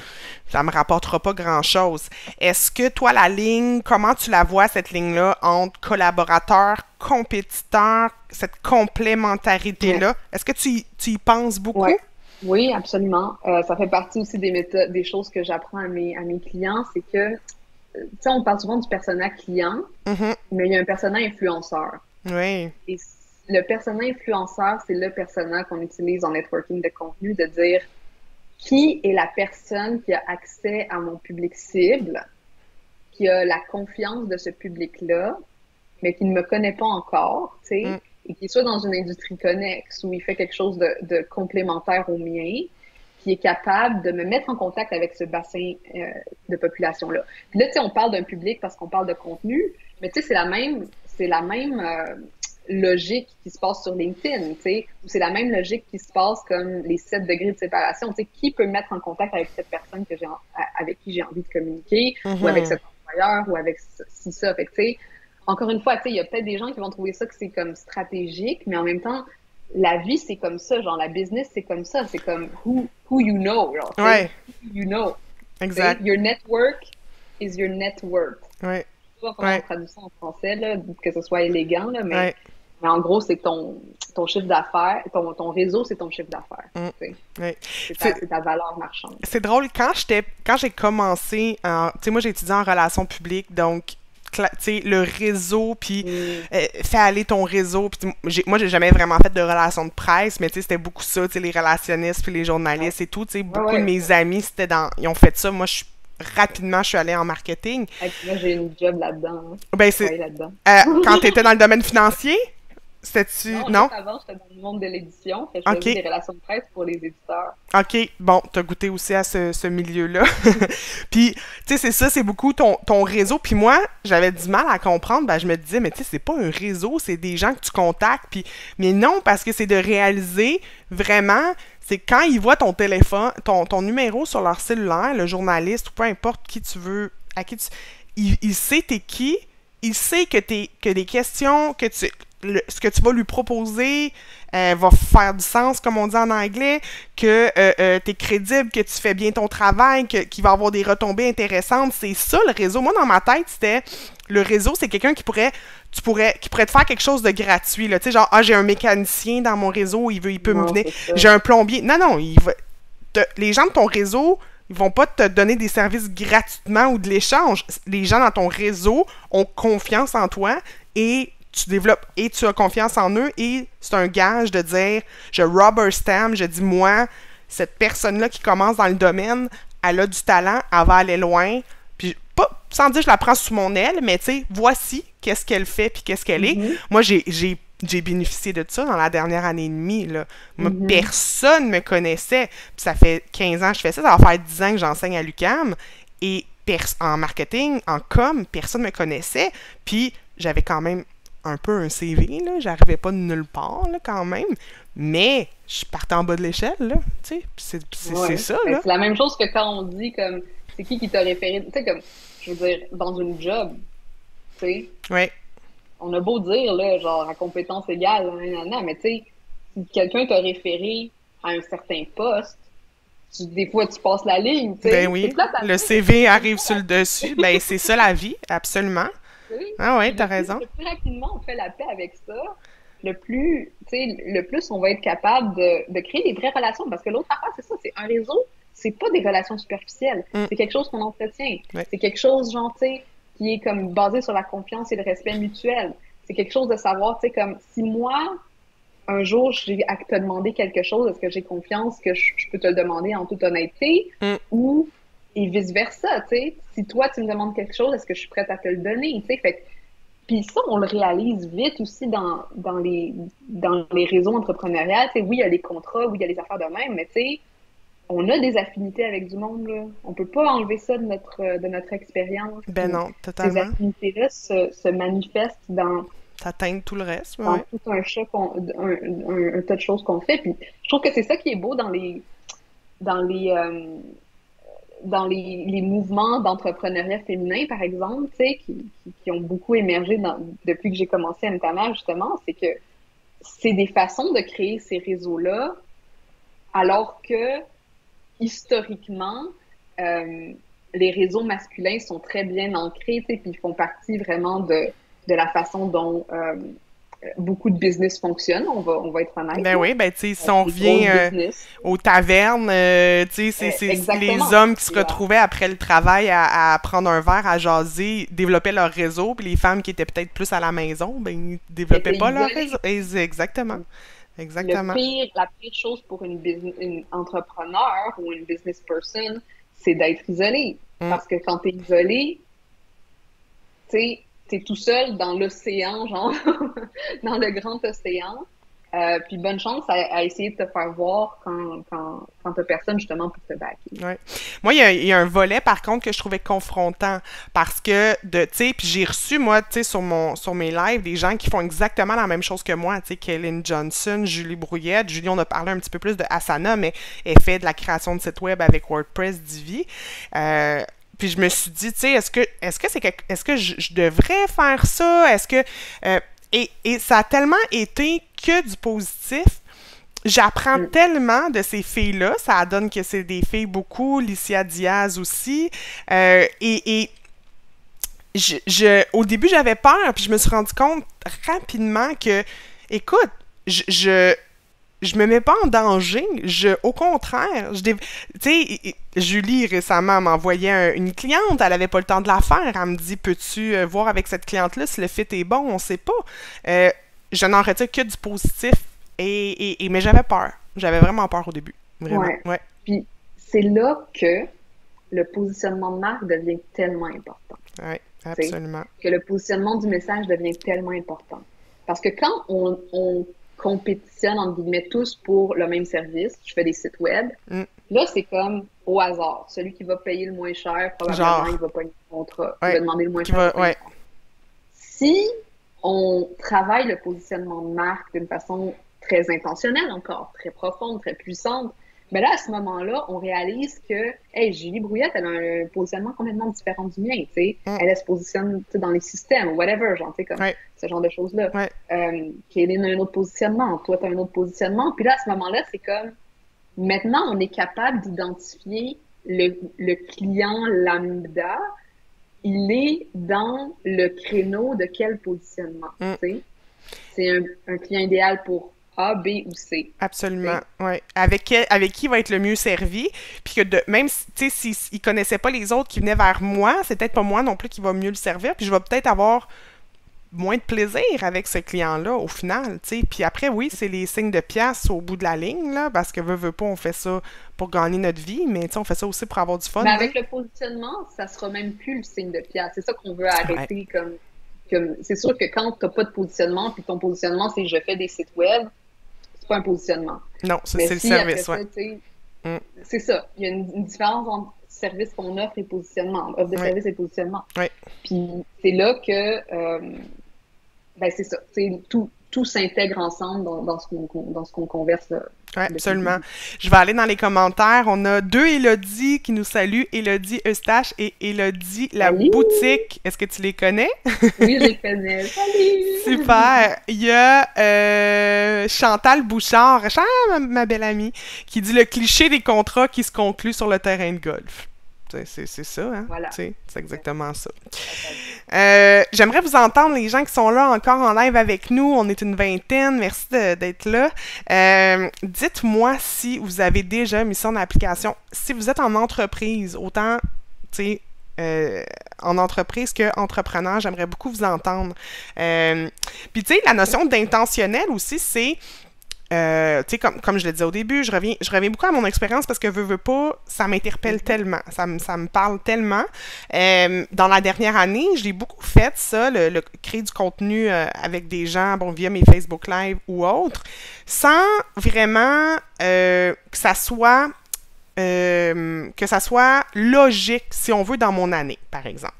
ça me rapportera pas grand-chose. Est-ce que toi, la ligne, comment tu la vois, cette ligne-là, entre collaborateur, compétiteur, cette complémentarité-là? Est-ce que tu, tu y penses beaucoup? Oui, absolument. Euh, ça fait partie aussi des méthodes, des choses que j'apprends à mes, à mes clients, c'est que, euh, tu sais, on parle souvent du persona client, mm-hmm. mais il y a un persona influenceur. Oui. Et le persona influenceur, c'est le persona qu'on utilise en networking de contenu, de dire qui est la personne qui a accès à mon public cible, qui a la confiance de ce public-là, mais qui ne me connaît pas encore, tu sais, mm et qui soit dans une industrie connexe où il fait quelque chose de, complémentaire au mien, qui est capable de me mettre en contact avec ce bassin euh, de population-là. Puis là, tu sais, on parle d'un public parce qu'on parle de contenu, mais tu sais, c'est la même, c'est la même euh, logique qui se passe sur LinkedIn, tu sais, c'est la même logique qui se passe comme les 7 degrés de séparation. Tu sais, qui peut mettre en contact avec cette personne que j'ai, avec qui j'ai envie de communiquer, ou avec mm-hmm. cet employeur, ou avec si ça. Fait tu sais, encore une fois, tu sais, il y a peut-être des gens qui vont trouver ça que c'est comme stratégique, mais en même temps, la vie, c'est comme ça. Genre, la business, c'est comme ça. C'est comme who, who you know. Genre, ouais. Who you know. Exact. Your network is your net worth. Ouais. Je sais pas comment on traduit ça en français, là, que ce soit élégant, là, mais Mais en gros, c'est ton, ton chiffre d'affaires, ton, ton réseau, c'est ton chiffre d'affaires. Mm. C'est ta, ta, valeur marchande. C'est drôle, quand j'étais quand j'ai commencé, tu sais, moi j'ai étudié en relations publiques, donc le réseau, puis mm. euh, fais aller ton réseau. Puis moi, j'ai jamais vraiment fait de relations de presse, mais c'était beaucoup ça, les relationnistes, puis les journalistes et tout. beaucoup de mes amis, c'était dans, ils ont fait ça. Moi, je rapidement, je suis allée en marketing. Moi, j'ai une job là-dedans. Hein. Ben, c'est. Euh, quand tu étais dans le domaine financier? C'était-tu. Non, non? avant, j'étais dans le monde de l'édition. Je faisais des relations de presse pour les éditeurs. OK. Bon, t'as goûté aussi à ce, ce milieu-là. puis, tu sais, c'est ça, c'est beaucoup ton, ton réseau. Puis moi, j'avais du mal à comprendre. Ben, je me disais, mais tu sais, c'est pas un réseau, c'est des gens que tu contactes. Puis, mais non, parce que c'est de réaliser vraiment c'est quand ils voient ton téléphone, ton, ton numéro sur leur cellulaire, le journaliste ou peu importe qui tu veux, à qui tu. Il, il sait t'es qui, il sait que, t'es, que des questions, que tu ce que tu vas lui proposer euh, va faire du sens, comme on dit en anglais, que euh, euh, tu es crédible, que tu fais bien ton travail, qu'il va avoir des retombées intéressantes. C'est ça le réseau. Moi, dans ma tête, c'était le réseau, c'est quelqu'un qui pourrait, tu pourrais, qui pourrait te faire quelque chose de gratuit. Tu sais, genre, ah, j'ai un mécanicien dans mon réseau, il veut, il peut me venir. J'ai un plombier. Non, non, il va, les gens de ton réseau, ils vont pas te donner des services gratuitement ou de l'échange. Les gens dans ton réseau ont confiance en toi et tu développes et tu as confiance en eux et c'est un gage de dire je rubber stamp, je dis moi, cette personne-là qui commence dans le domaine, elle a du talent, elle va aller loin. Puis pas sans dire je la prends sous mon aile, mais tu sais, voici qu'est-ce qu'elle fait puis qu'est-ce qu'elle est. Mm-hmm. Moi, j'ai, j'ai, bénéficié de ça dans la dernière année et demie. Là. Mm-hmm. Personne me connaissait. Puis ça fait 15 ans que je fais ça. Ça va faire 10 ans que j'enseigne à l'UCAM. Et en marketing, en com, personne ne me connaissait. Puis j'avais quand même un peu un CV, là. J'arrivais pas de nulle part, là, quand même. Mais je partais en bas de l'échelle, là. Tu sais, c'est ça, ben, là. C'est la même chose que quand on dit, comme, c'est qui qui t'a référé? Tu sais, comme, je veux dire, dans une job, tu sais. Ouais. On a beau dire, là, genre, à compétence égale, nan, nan, mais tu sais, si quelqu'un t'a référé à un certain poste, des fois, tu passes la ligne, tu sais. Ben oui, le CV arrive sur le dessus. Ben, c'est ça la vie, absolument. Ah ouais, t'as raison. Le plus rapidement on fait la paix avec ça, le plus, le plus on va être capable de, de, créer des vraies relations. Parce que l'autre affaire, c'est ça, c'est un réseau, c'est pas des relations superficielles. Mm. C'est quelque chose qu'on entretient. C'est quelque chose, genre, qui est comme basé sur la confiance et le respect mutuel. C'est quelque chose de savoir, tu sais, comme si moi, un jour, j'ai à te demander quelque chose, est-ce que j'ai confiance que je, peux te le demander en toute honnêteté mm. ou et vice-versa, tu sais. Si toi, tu me demandes quelque chose, est-ce que je suis prête à te le donner, tu sais? Fait puis ça, on le réalise vite aussi dans, dans, les, dans les réseaux entrepreneuriaux. Tu sais, oui, il y a les contrats, oui, il y a les affaires de même, mais tu sais, on a des affinités avec du monde, là. On peut pas enlever ça de notre, de notre expérience. Ben non, totalement. Ces affinités-là se, se manifestent dans... Ça teint tout le reste, Dans tout un, un, un, tas de choses qu'on fait. Puis je trouve que c'est ça qui est beau dans les... Dans les euh, dans les, les mouvements d'entrepreneuriat féminin, par exemple, qui, qui, qui, ont beaucoup émergé depuis que j'ai commencé à justement, c'est que c'est des façons de créer ces réseaux-là, alors que historiquement, euh, les réseaux masculins sont très bien ancrés, puis ils font partie vraiment de, de la façon dont euh, beaucoup de business fonctionnent, on va, on va être honnête. Ben oui, ben tu sais, si on revient euh, aux tavernes, euh, tu sais, c'est euh, les hommes qui se retrouvaient après le travail à, prendre un verre, à jaser, développaient leur réseau, puis les femmes qui étaient peut-être plus à la maison, ben ils développaient pas leur réseau. Exactement. Exactement. Le pire, la pire chose pour une, business, une entrepreneur ou une business person, c'est d'être isolé. Mm. Parce que quand tu es isolé, tu sais, t'es tout seul dans l'océan, genre, dans le grand océan. Euh, puis bonne chance à, essayer de te faire voir quand, quand, quand t'as personne justement pour te backer. Ouais. Moi, il y, a un volet par contre que je trouvais confrontant parce que de, tu sais, puis j'ai reçu moi, tu sais, sur sur mes lives des gens qui font exactement la même chose que moi, tu sais, Kellen Johnson, Julie Brouillette, Julie, on a parlé un petit peu plus de Asana, mais elle fait de la création de sites web avec WordPress Divi. Euh, puis je me suis dit, tu sais, est-ce que est-ce que c'est est-ce que je, devrais faire ça? Est-ce que euh, et, et, ça a tellement été que du positif. J'apprends mm. tellement de ces filles-là. Ça donne que c'est des filles beaucoup. Licia Diaz aussi. Euh, et, et je, je, au début, j'avais peur, puis je me suis rendu compte rapidement que, écoute, je, je, je me mets pas en danger. Je, au contraire, je, tu sais, Julie récemment m'envoyait une cliente, elle avait pas le temps de la faire. Elle me dit, peux-tu euh, voir avec cette cliente-là si le fit est bon? On sait pas. Euh, je n'en retire que du positif. Et, et, mais j'avais peur. J'avais vraiment peur au début. Vraiment. Ouais. Puis c'est là que le positionnement de marque devient tellement important. Oui, absolument. Que le positionnement du message devient tellement important. Parce que quand on, on compétitionne, entre guillemets, tous pour le même service, je fais des sites web, mm. là, c'est comme au hasard. Celui qui va payer le moins cher, probablement, il va pas le contrat. il va demander le moins cher. Si on travaille le positionnement de marque d'une façon très intentionnelle encore, très profonde, très puissante, mais là, à ce moment-là, on réalise que, hey, Julie Brouillette, elle a un positionnement complètement différent du mien, tu sais. Mm. Elle, se positionne dans les systèmes, whatever, genre, tu sais, comme ce genre de choses-là. Ouais. Euh, Kéline a un autre positionnement, toi, tu as un autre positionnement. Puis là, à ce moment-là, c'est comme, maintenant, on est capable d'identifier le, le client lambda, il est dans le créneau de quel positionnement, mm. tu sais. C'est un, un client idéal pour a, B ou C. Absolument, oui. Avec, avec qui va être le mieux servi, puis que de, même s'il si, ne connaissait pas les autres qui venaient vers moi, c'est peut-être pas moi non plus qui va mieux le servir, puis je vais peut-être avoir moins de plaisir avec ce client-là au final, tu sais. Puis après, oui, c'est les signes de pièce au bout de la ligne, là, parce que veut, veut pas, on fait ça pour gagner notre vie, mais tu sais, on fait ça aussi pour avoir du fun. Mais avec le positionnement, ça sera même plus le signe de pièce. C'est ça qu'on veut arrêter comme... comme c'est sûr que quand tu n'as pas de positionnement, puis ton positionnement, c'est je fais des sites web, pas un positionnement. Non, c'est le service, ouais. Mm. C'est ça. Il y a une, différence entre service qu'on offre et positionnement, offre de service et positionnement. Puis c'est là que, euh, ben c'est ça. Tout, tout s'intègre ensemble dans, dans ce qu'on converse oui, absolument. Je vais aller dans les commentaires. On a deux Elodie qui nous saluent, Elodie Eustache et Elodie La Boutique. Est-ce que tu les connais? oui, je les connais. Salut! Super! Il y a euh, Chantal Bouchard, ma, ma belle amie, qui dit le cliché des contrats qui se concluent sur le terrain de golf. C'est ça, hein? Voilà. C'est exactement ça. Euh, j'aimerais vous entendre, les gens qui sont là encore en live avec nous. On est une vingtaine. Merci d'être là. Euh, dites-moi si vous avez déjà mis ça en application. Si vous êtes en entreprise, autant, tu sais, euh, en entreprise qu'entrepreneur, j'aimerais beaucoup vous entendre. Puis, tu sais, la notion d'intentionnel aussi, c'est euh, tu sais, comme, comme je le disais au début, je reviens, je reviens beaucoup à mon expérience parce que veux, veux pas, ça m'interpelle mm-hmm. tellement, ça, me, ça me parle tellement. Euh, dans la dernière année, j'ai beaucoup fait ça, le, créer du contenu euh, avec des gens, bon, via mes Facebook Live ou autres, sans vraiment que ça soit euh, que ça soit logique, si on veut, dans mon année, par exemple.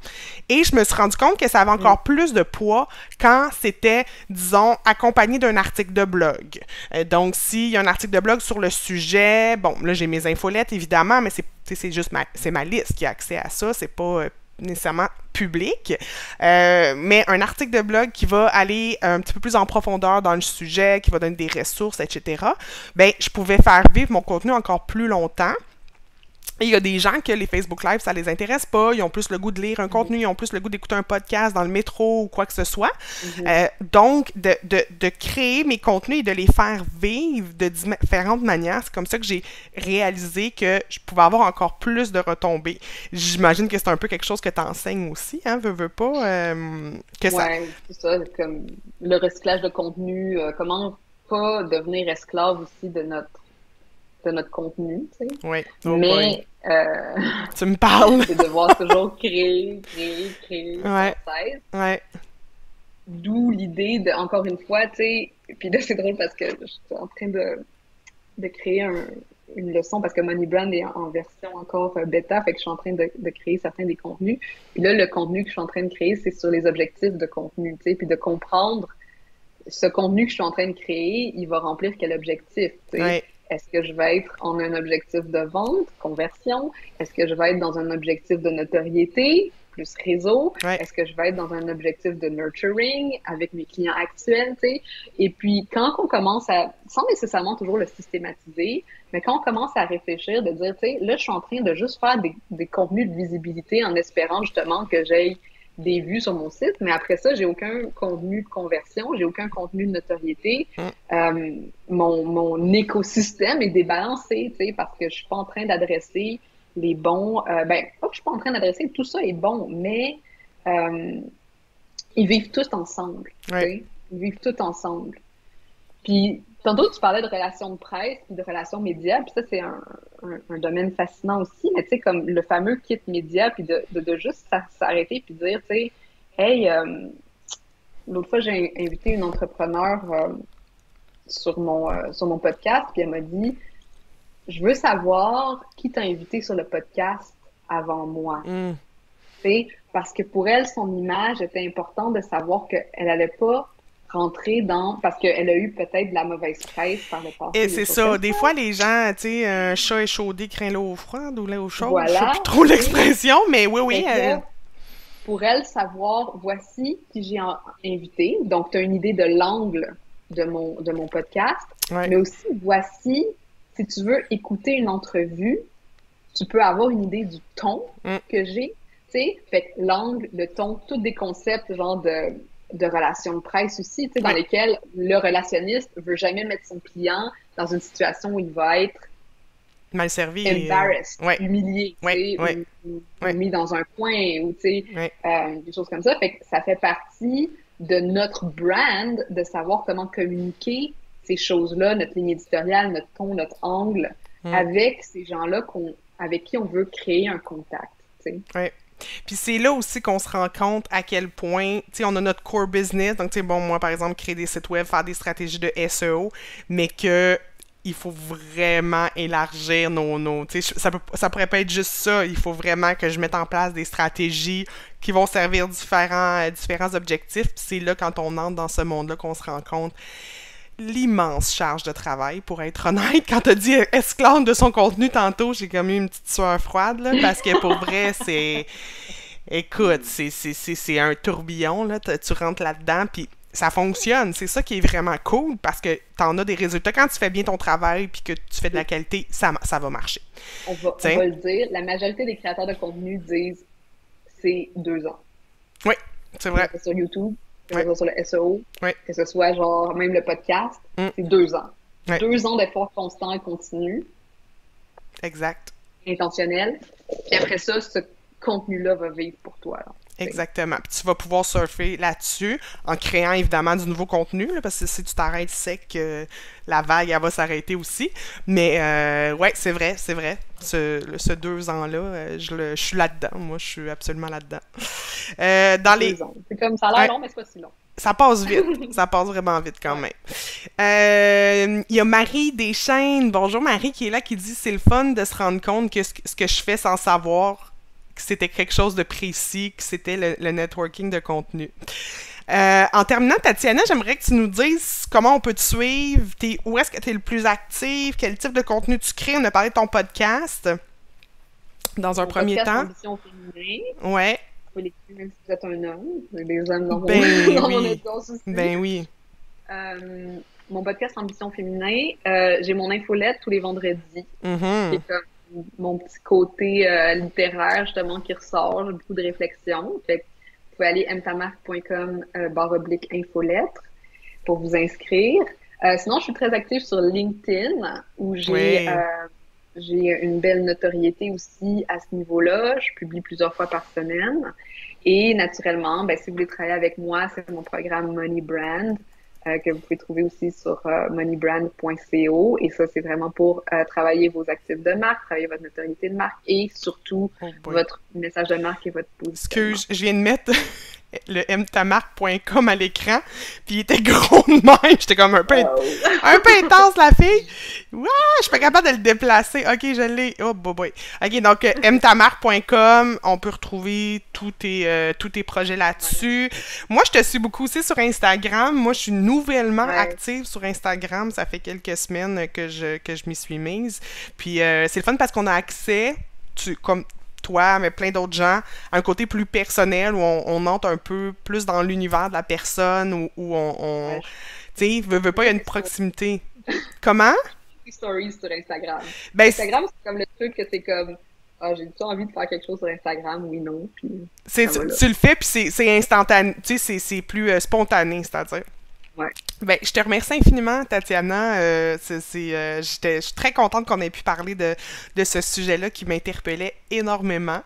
Et je me suis rendu compte que ça avait encore mm. plus de poids quand c'était, disons, accompagné d'un article de blog. Euh, donc, s'il y a un article de blog sur le sujet, bon, là, j'ai mes infolettes, évidemment, mais c'est juste ma, c'est ma liste qui a accès à ça, c'est pas euh, nécessairement public, mais un article de blog qui va aller un petit peu plus en profondeur dans le sujet, qui va donner des ressources, etc., ben, je pouvais faire vivre mon contenu encore plus longtemps il y a des gens que les Facebook Live, ça les intéresse pas. Ils ont plus le goût de lire un contenu, ils ont plus le goût d'écouter un podcast dans le métro ou quoi que ce soit. Mhm. Euh, donc, de, de, de, créer mes contenus et de les faire vivre de différentes manières, c'est comme ça que j'ai réalisé que je pouvais avoir encore plus de retombées. J'imagine que c'est un peu quelque chose que tu enseignes aussi, hein, veux, veux pas. Euh, que ouais, c'est ça, comme le recyclage de contenu, euh, comment pas devenir esclave aussi de notre de notre contenu, tu sais. Oui. Oh Mais euh, tu me parles. c'est devoir toujours créer, créer, créer ouais. Ouais. D'où l'idée de, encore une fois, tu sais, puis là c'est drôle parce que je suis en train de, de créer un, une leçon parce que Money Brand est en, version encore euh, bêta, fait que je suis en train de, de, créer certains des contenus. Puis là, le contenu que je suis en train de créer, c'est sur les objectifs de contenu, tu sais, puis de comprendre ce contenu que je suis en train de créer, il va remplir quel objectif, tu sais. Ouais. Est-ce que je vais être en un objectif de vente, conversion? Est-ce que je vais être dans un objectif de notoriété, plus réseau? Est-ce que je vais être dans un objectif de nurturing avec mes clients actuels? sais? Et puis, quand on commence à, sans nécessairement toujours le systématiser, mais quand on commence à réfléchir, de dire, tu sais, là, je suis en train de juste faire des, des contenus de visibilité en espérant justement que j'aille des vues sur mon site, mais après ça, j'ai aucun contenu de conversion, j'ai aucun contenu de notoriété. Mm. Euh, mon, mon écosystème est débalancé, tu sais, parce que je suis pas en train d'adresser les bons. Euh, ben, pas que je suis pas en train d'adresser, tout ça est bon, mais euh, ils vivent tous ensemble. Ouais. Ils vivent tous ensemble. Puis, tantôt, tu parlais de relations de presse puis de relations médias, puis ça, c'est un, un, un domaine fascinant aussi, mais tu sais, comme le fameux kit média, puis de, de, de juste s'a- s'arrêter puis dire, tu sais, hey, euh, l'autre fois, j'ai invité une entrepreneur euh, sur, mon, euh, sur mon podcast, puis elle m'a dit, je veux savoir qui t'a invité sur le podcast avant moi. Mm. Tu sais, parce que pour elle, son image était importante de savoir qu'elle allait pas rentrer dans parce qu'elle a eu peut-être de la mauvaise presse par le passé. Et c'est ça. Des fois, les gens, tu sais, un chat échaudé craint l'eau froide ou l'eau chaude. Voilà. Je sais plus trop l'expression, mais oui, oui. Pour elle, savoir voici qui j'ai invité. Donc, tu as une idée de l'angle de mon, de mon podcast, ouais. mais aussi voici, si tu veux écouter une entrevue, tu peux avoir une idée du ton Mm. que j'ai. Tu sais, fait l'angle, le ton, tous des concepts genre de, de relations de presse aussi, tu sais, dans lesquels le relationniste veut jamais mettre son client dans une situation où il va être Mal servi. et, euh, embarrassed, ouais. humilié, Ouais, ouais. ou, ou- mis dans un coin, ou tu sais, euh, des choses comme ça. Fait que ça fait partie de notre brand de savoir comment communiquer ces choses-là, notre ligne éditoriale, notre ton, notre angle, Mm. avec ces gens-là qu'on, avec qui on veut créer un contact. tu sais. Puis c'est là aussi qu'on se rend compte à quel point, tu sais, on a notre core business, donc tu sais, bon, moi par exemple, créer des sites web, faire des stratégies de SEO, mais que il faut vraiment élargir nos, nos ça, peut, ça pourrait pas être juste ça, il faut vraiment que je mette en place des stratégies qui vont servir différents, différents objectifs, c'est là, quand on entre dans ce monde-là, qu'on se rend compte l'immense charge de travail, pour être honnête. Quand t'as dit esclave de son contenu tantôt, j'ai comme eu une petite sueur froide, là, parce que pour vrai, c'est... Écoute, c'est- un tourbillon, là. Tu rentres là-dedans, puis ça fonctionne. C'est ça qui est vraiment cool, parce que t'en as des résultats. Quand tu fais bien ton travail, puis que tu fais de la qualité, ça, ça va marcher. On va, on va le dire, la majorité des créateurs de contenu disent c'est deux ans. C'est vrai. Sur YouTube, Ouais. ce soit sur le SEO, Ouais. que ce soit genre même le podcast, Mm. c'est deux ans. Ouais. Deux ans d'efforts constants et continus, Exact. intentionnels. Puis après ça, ce contenu-là va vivre pour toi. là. Exactement. Puis tu vas pouvoir surfer là-dessus en créant évidemment du nouveau contenu, là, parce que si tu t'arrêtes sec, euh, la vague, elle va s'arrêter aussi. Mais euh, ouais, c'est vrai, c'est vrai. Ce, ce deux ans-là, euh, je, le- je suis là-dedans. Moi, je suis absolument là-dedans. Euh, dans les... C'est comme ça a l'air Ouais. long, mais c'est pas si long. Ça passe vite. ça passe vraiment vite quand même. Euh, Il y a Marie Deschaines. Bonjour Marie qui est là qui dit c'est le fun de se rendre compte que ce que je fais sans savoir que c'était quelque chose de précis, que c'était le, le networking de contenu. Euh, en terminant, Tatiana, j'aimerais que tu nous dises comment on peut te suivre, où est-ce que tu es le plus actif, quel type de contenu tu crées. On a parlé de ton podcast dans un Mon premier temps. Ambition féminin, Ouais, vous même si vous êtes un homme. Il y a des hommes dans mon, Ben dans mon oui. aussi. ben oui. Euh, mon podcast Ambition féminin, euh, j'ai mon infolette tous les vendredis. Est comme mon petit côté euh, littéraire justement qui ressort, j'ai beaucoup de réflexion. Fait que vous pouvez aller mtamarc.com euh, barre oblique infolettre pour vous inscrire. Euh, sinon, je suis très active sur LinkedIn où j'ai Oui. euh, j'ai une belle notoriété aussi à ce niveau-là. Je publie plusieurs fois par semaine. Et naturellement, ben, si vous voulez travailler avec moi, c'est mon programme Money Brand euh, que vous pouvez trouver aussi sur euh, moneybrand.co. Et ça, c'est vraiment pour euh, travailler vos actifs de marque, travailler votre notoriété de marque et surtout Oh votre message de marque et votre positionnement. Excuse, je viens de mettre le mtamarc.com à l'écran, puis il était gros de même. J'étais comme un peu, Oh. un peu intense, la fille. Ouah, je suis pas capable de le déplacer. Ok, je l'ai. Oh, boy, boy. Ok, donc euh, mtamarc.com, on peut retrouver tous tes, euh, tous tes projets là-dessus. Moi, je te suis beaucoup aussi sur Instagram. Moi, je suis nouvellement Ouais. active sur Instagram. Ça fait quelques semaines que je, que je m'y suis mise. Puis euh, c'est le fun parce qu'on a accès, tu, comme toi, mais plein d'autres gens, un côté plus personnel où on, on entre un peu plus dans l'univers de la personne, où, où on, on Ouais. tu sais, veut, veut pas, il y a une proximité. Comment? Stories sur Instagram. Ben, Instagram, c'est comme le truc que c'est comme ah, j'ai du envie de faire quelque chose sur Instagram, oui, non. Puis, tu, tu, le fais, puis c'est instantané, tu sais, c'est plus euh, spontané, c'est-à-dire. Ben, je te remercie infiniment, Tatiana. Euh, euh, je suis très contente qu'on ait pu parler de, de ce sujet-là qui m'interpellait énormément.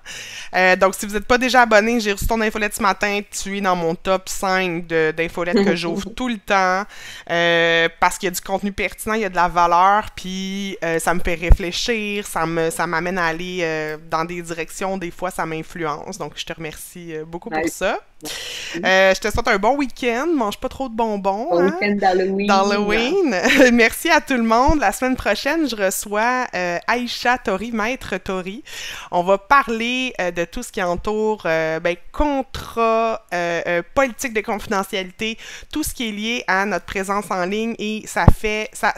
Euh, donc, si vous n'êtes pas déjà abonné, j'ai reçu ton infolette ce matin. Tu es dans mon top 5 d'infolettes que j'ouvre tout le temps parce qu'il y a du contenu pertinent, il y a de la valeur, puis ça me fait réfléchir, ça me ça m'amène à aller dans des directions, des fois ça m'influence. Donc, je te remercie beaucoup pour ça. je te souhaite un bon week-end. Mange pas trop de bonbons. Bon hein? Week-end d'Halloween. Merci à tout le monde. La semaine prochaine, je reçois euh, Aïcha Tori, maître Tori. On va parler euh, de tout ce qui entoure euh, ben, contrat, politique de confidentialité, tout ce qui est lié à notre présence en ligne et ça fait ça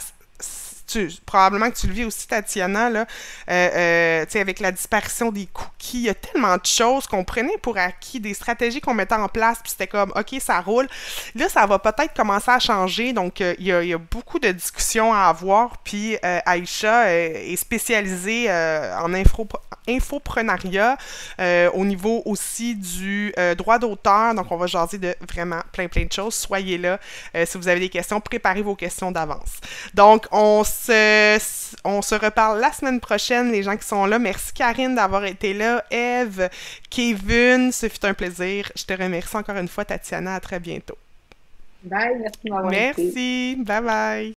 probablement que tu le vis aussi, Tatiana, là, euh, euh avec la disparition des cookies, il y a tellement de choses qu'on prenait pour acquis, des stratégies qu'on mettait en place, puis c'était comme, OK, ça roule. Là, ça va peut-être commencer à changer, donc euh, il, y a, beaucoup de discussions à avoir, puis Aïcha est spécialisée en info, infoprenariat au niveau aussi du droit d'auteur, donc on va jaser de vraiment plein, plein de choses. Soyez là. si vous avez des questions, préparez vos questions d'avance. Donc, on on se reparle la semaine prochaine, les gens qui sont là. Merci Karine d'avoir été là. Eve, Kevin, ce fut un plaisir. Je te remercie encore une fois, Tatiana. À très bientôt. Bye, merci de m'avoir Merci. Bye bye.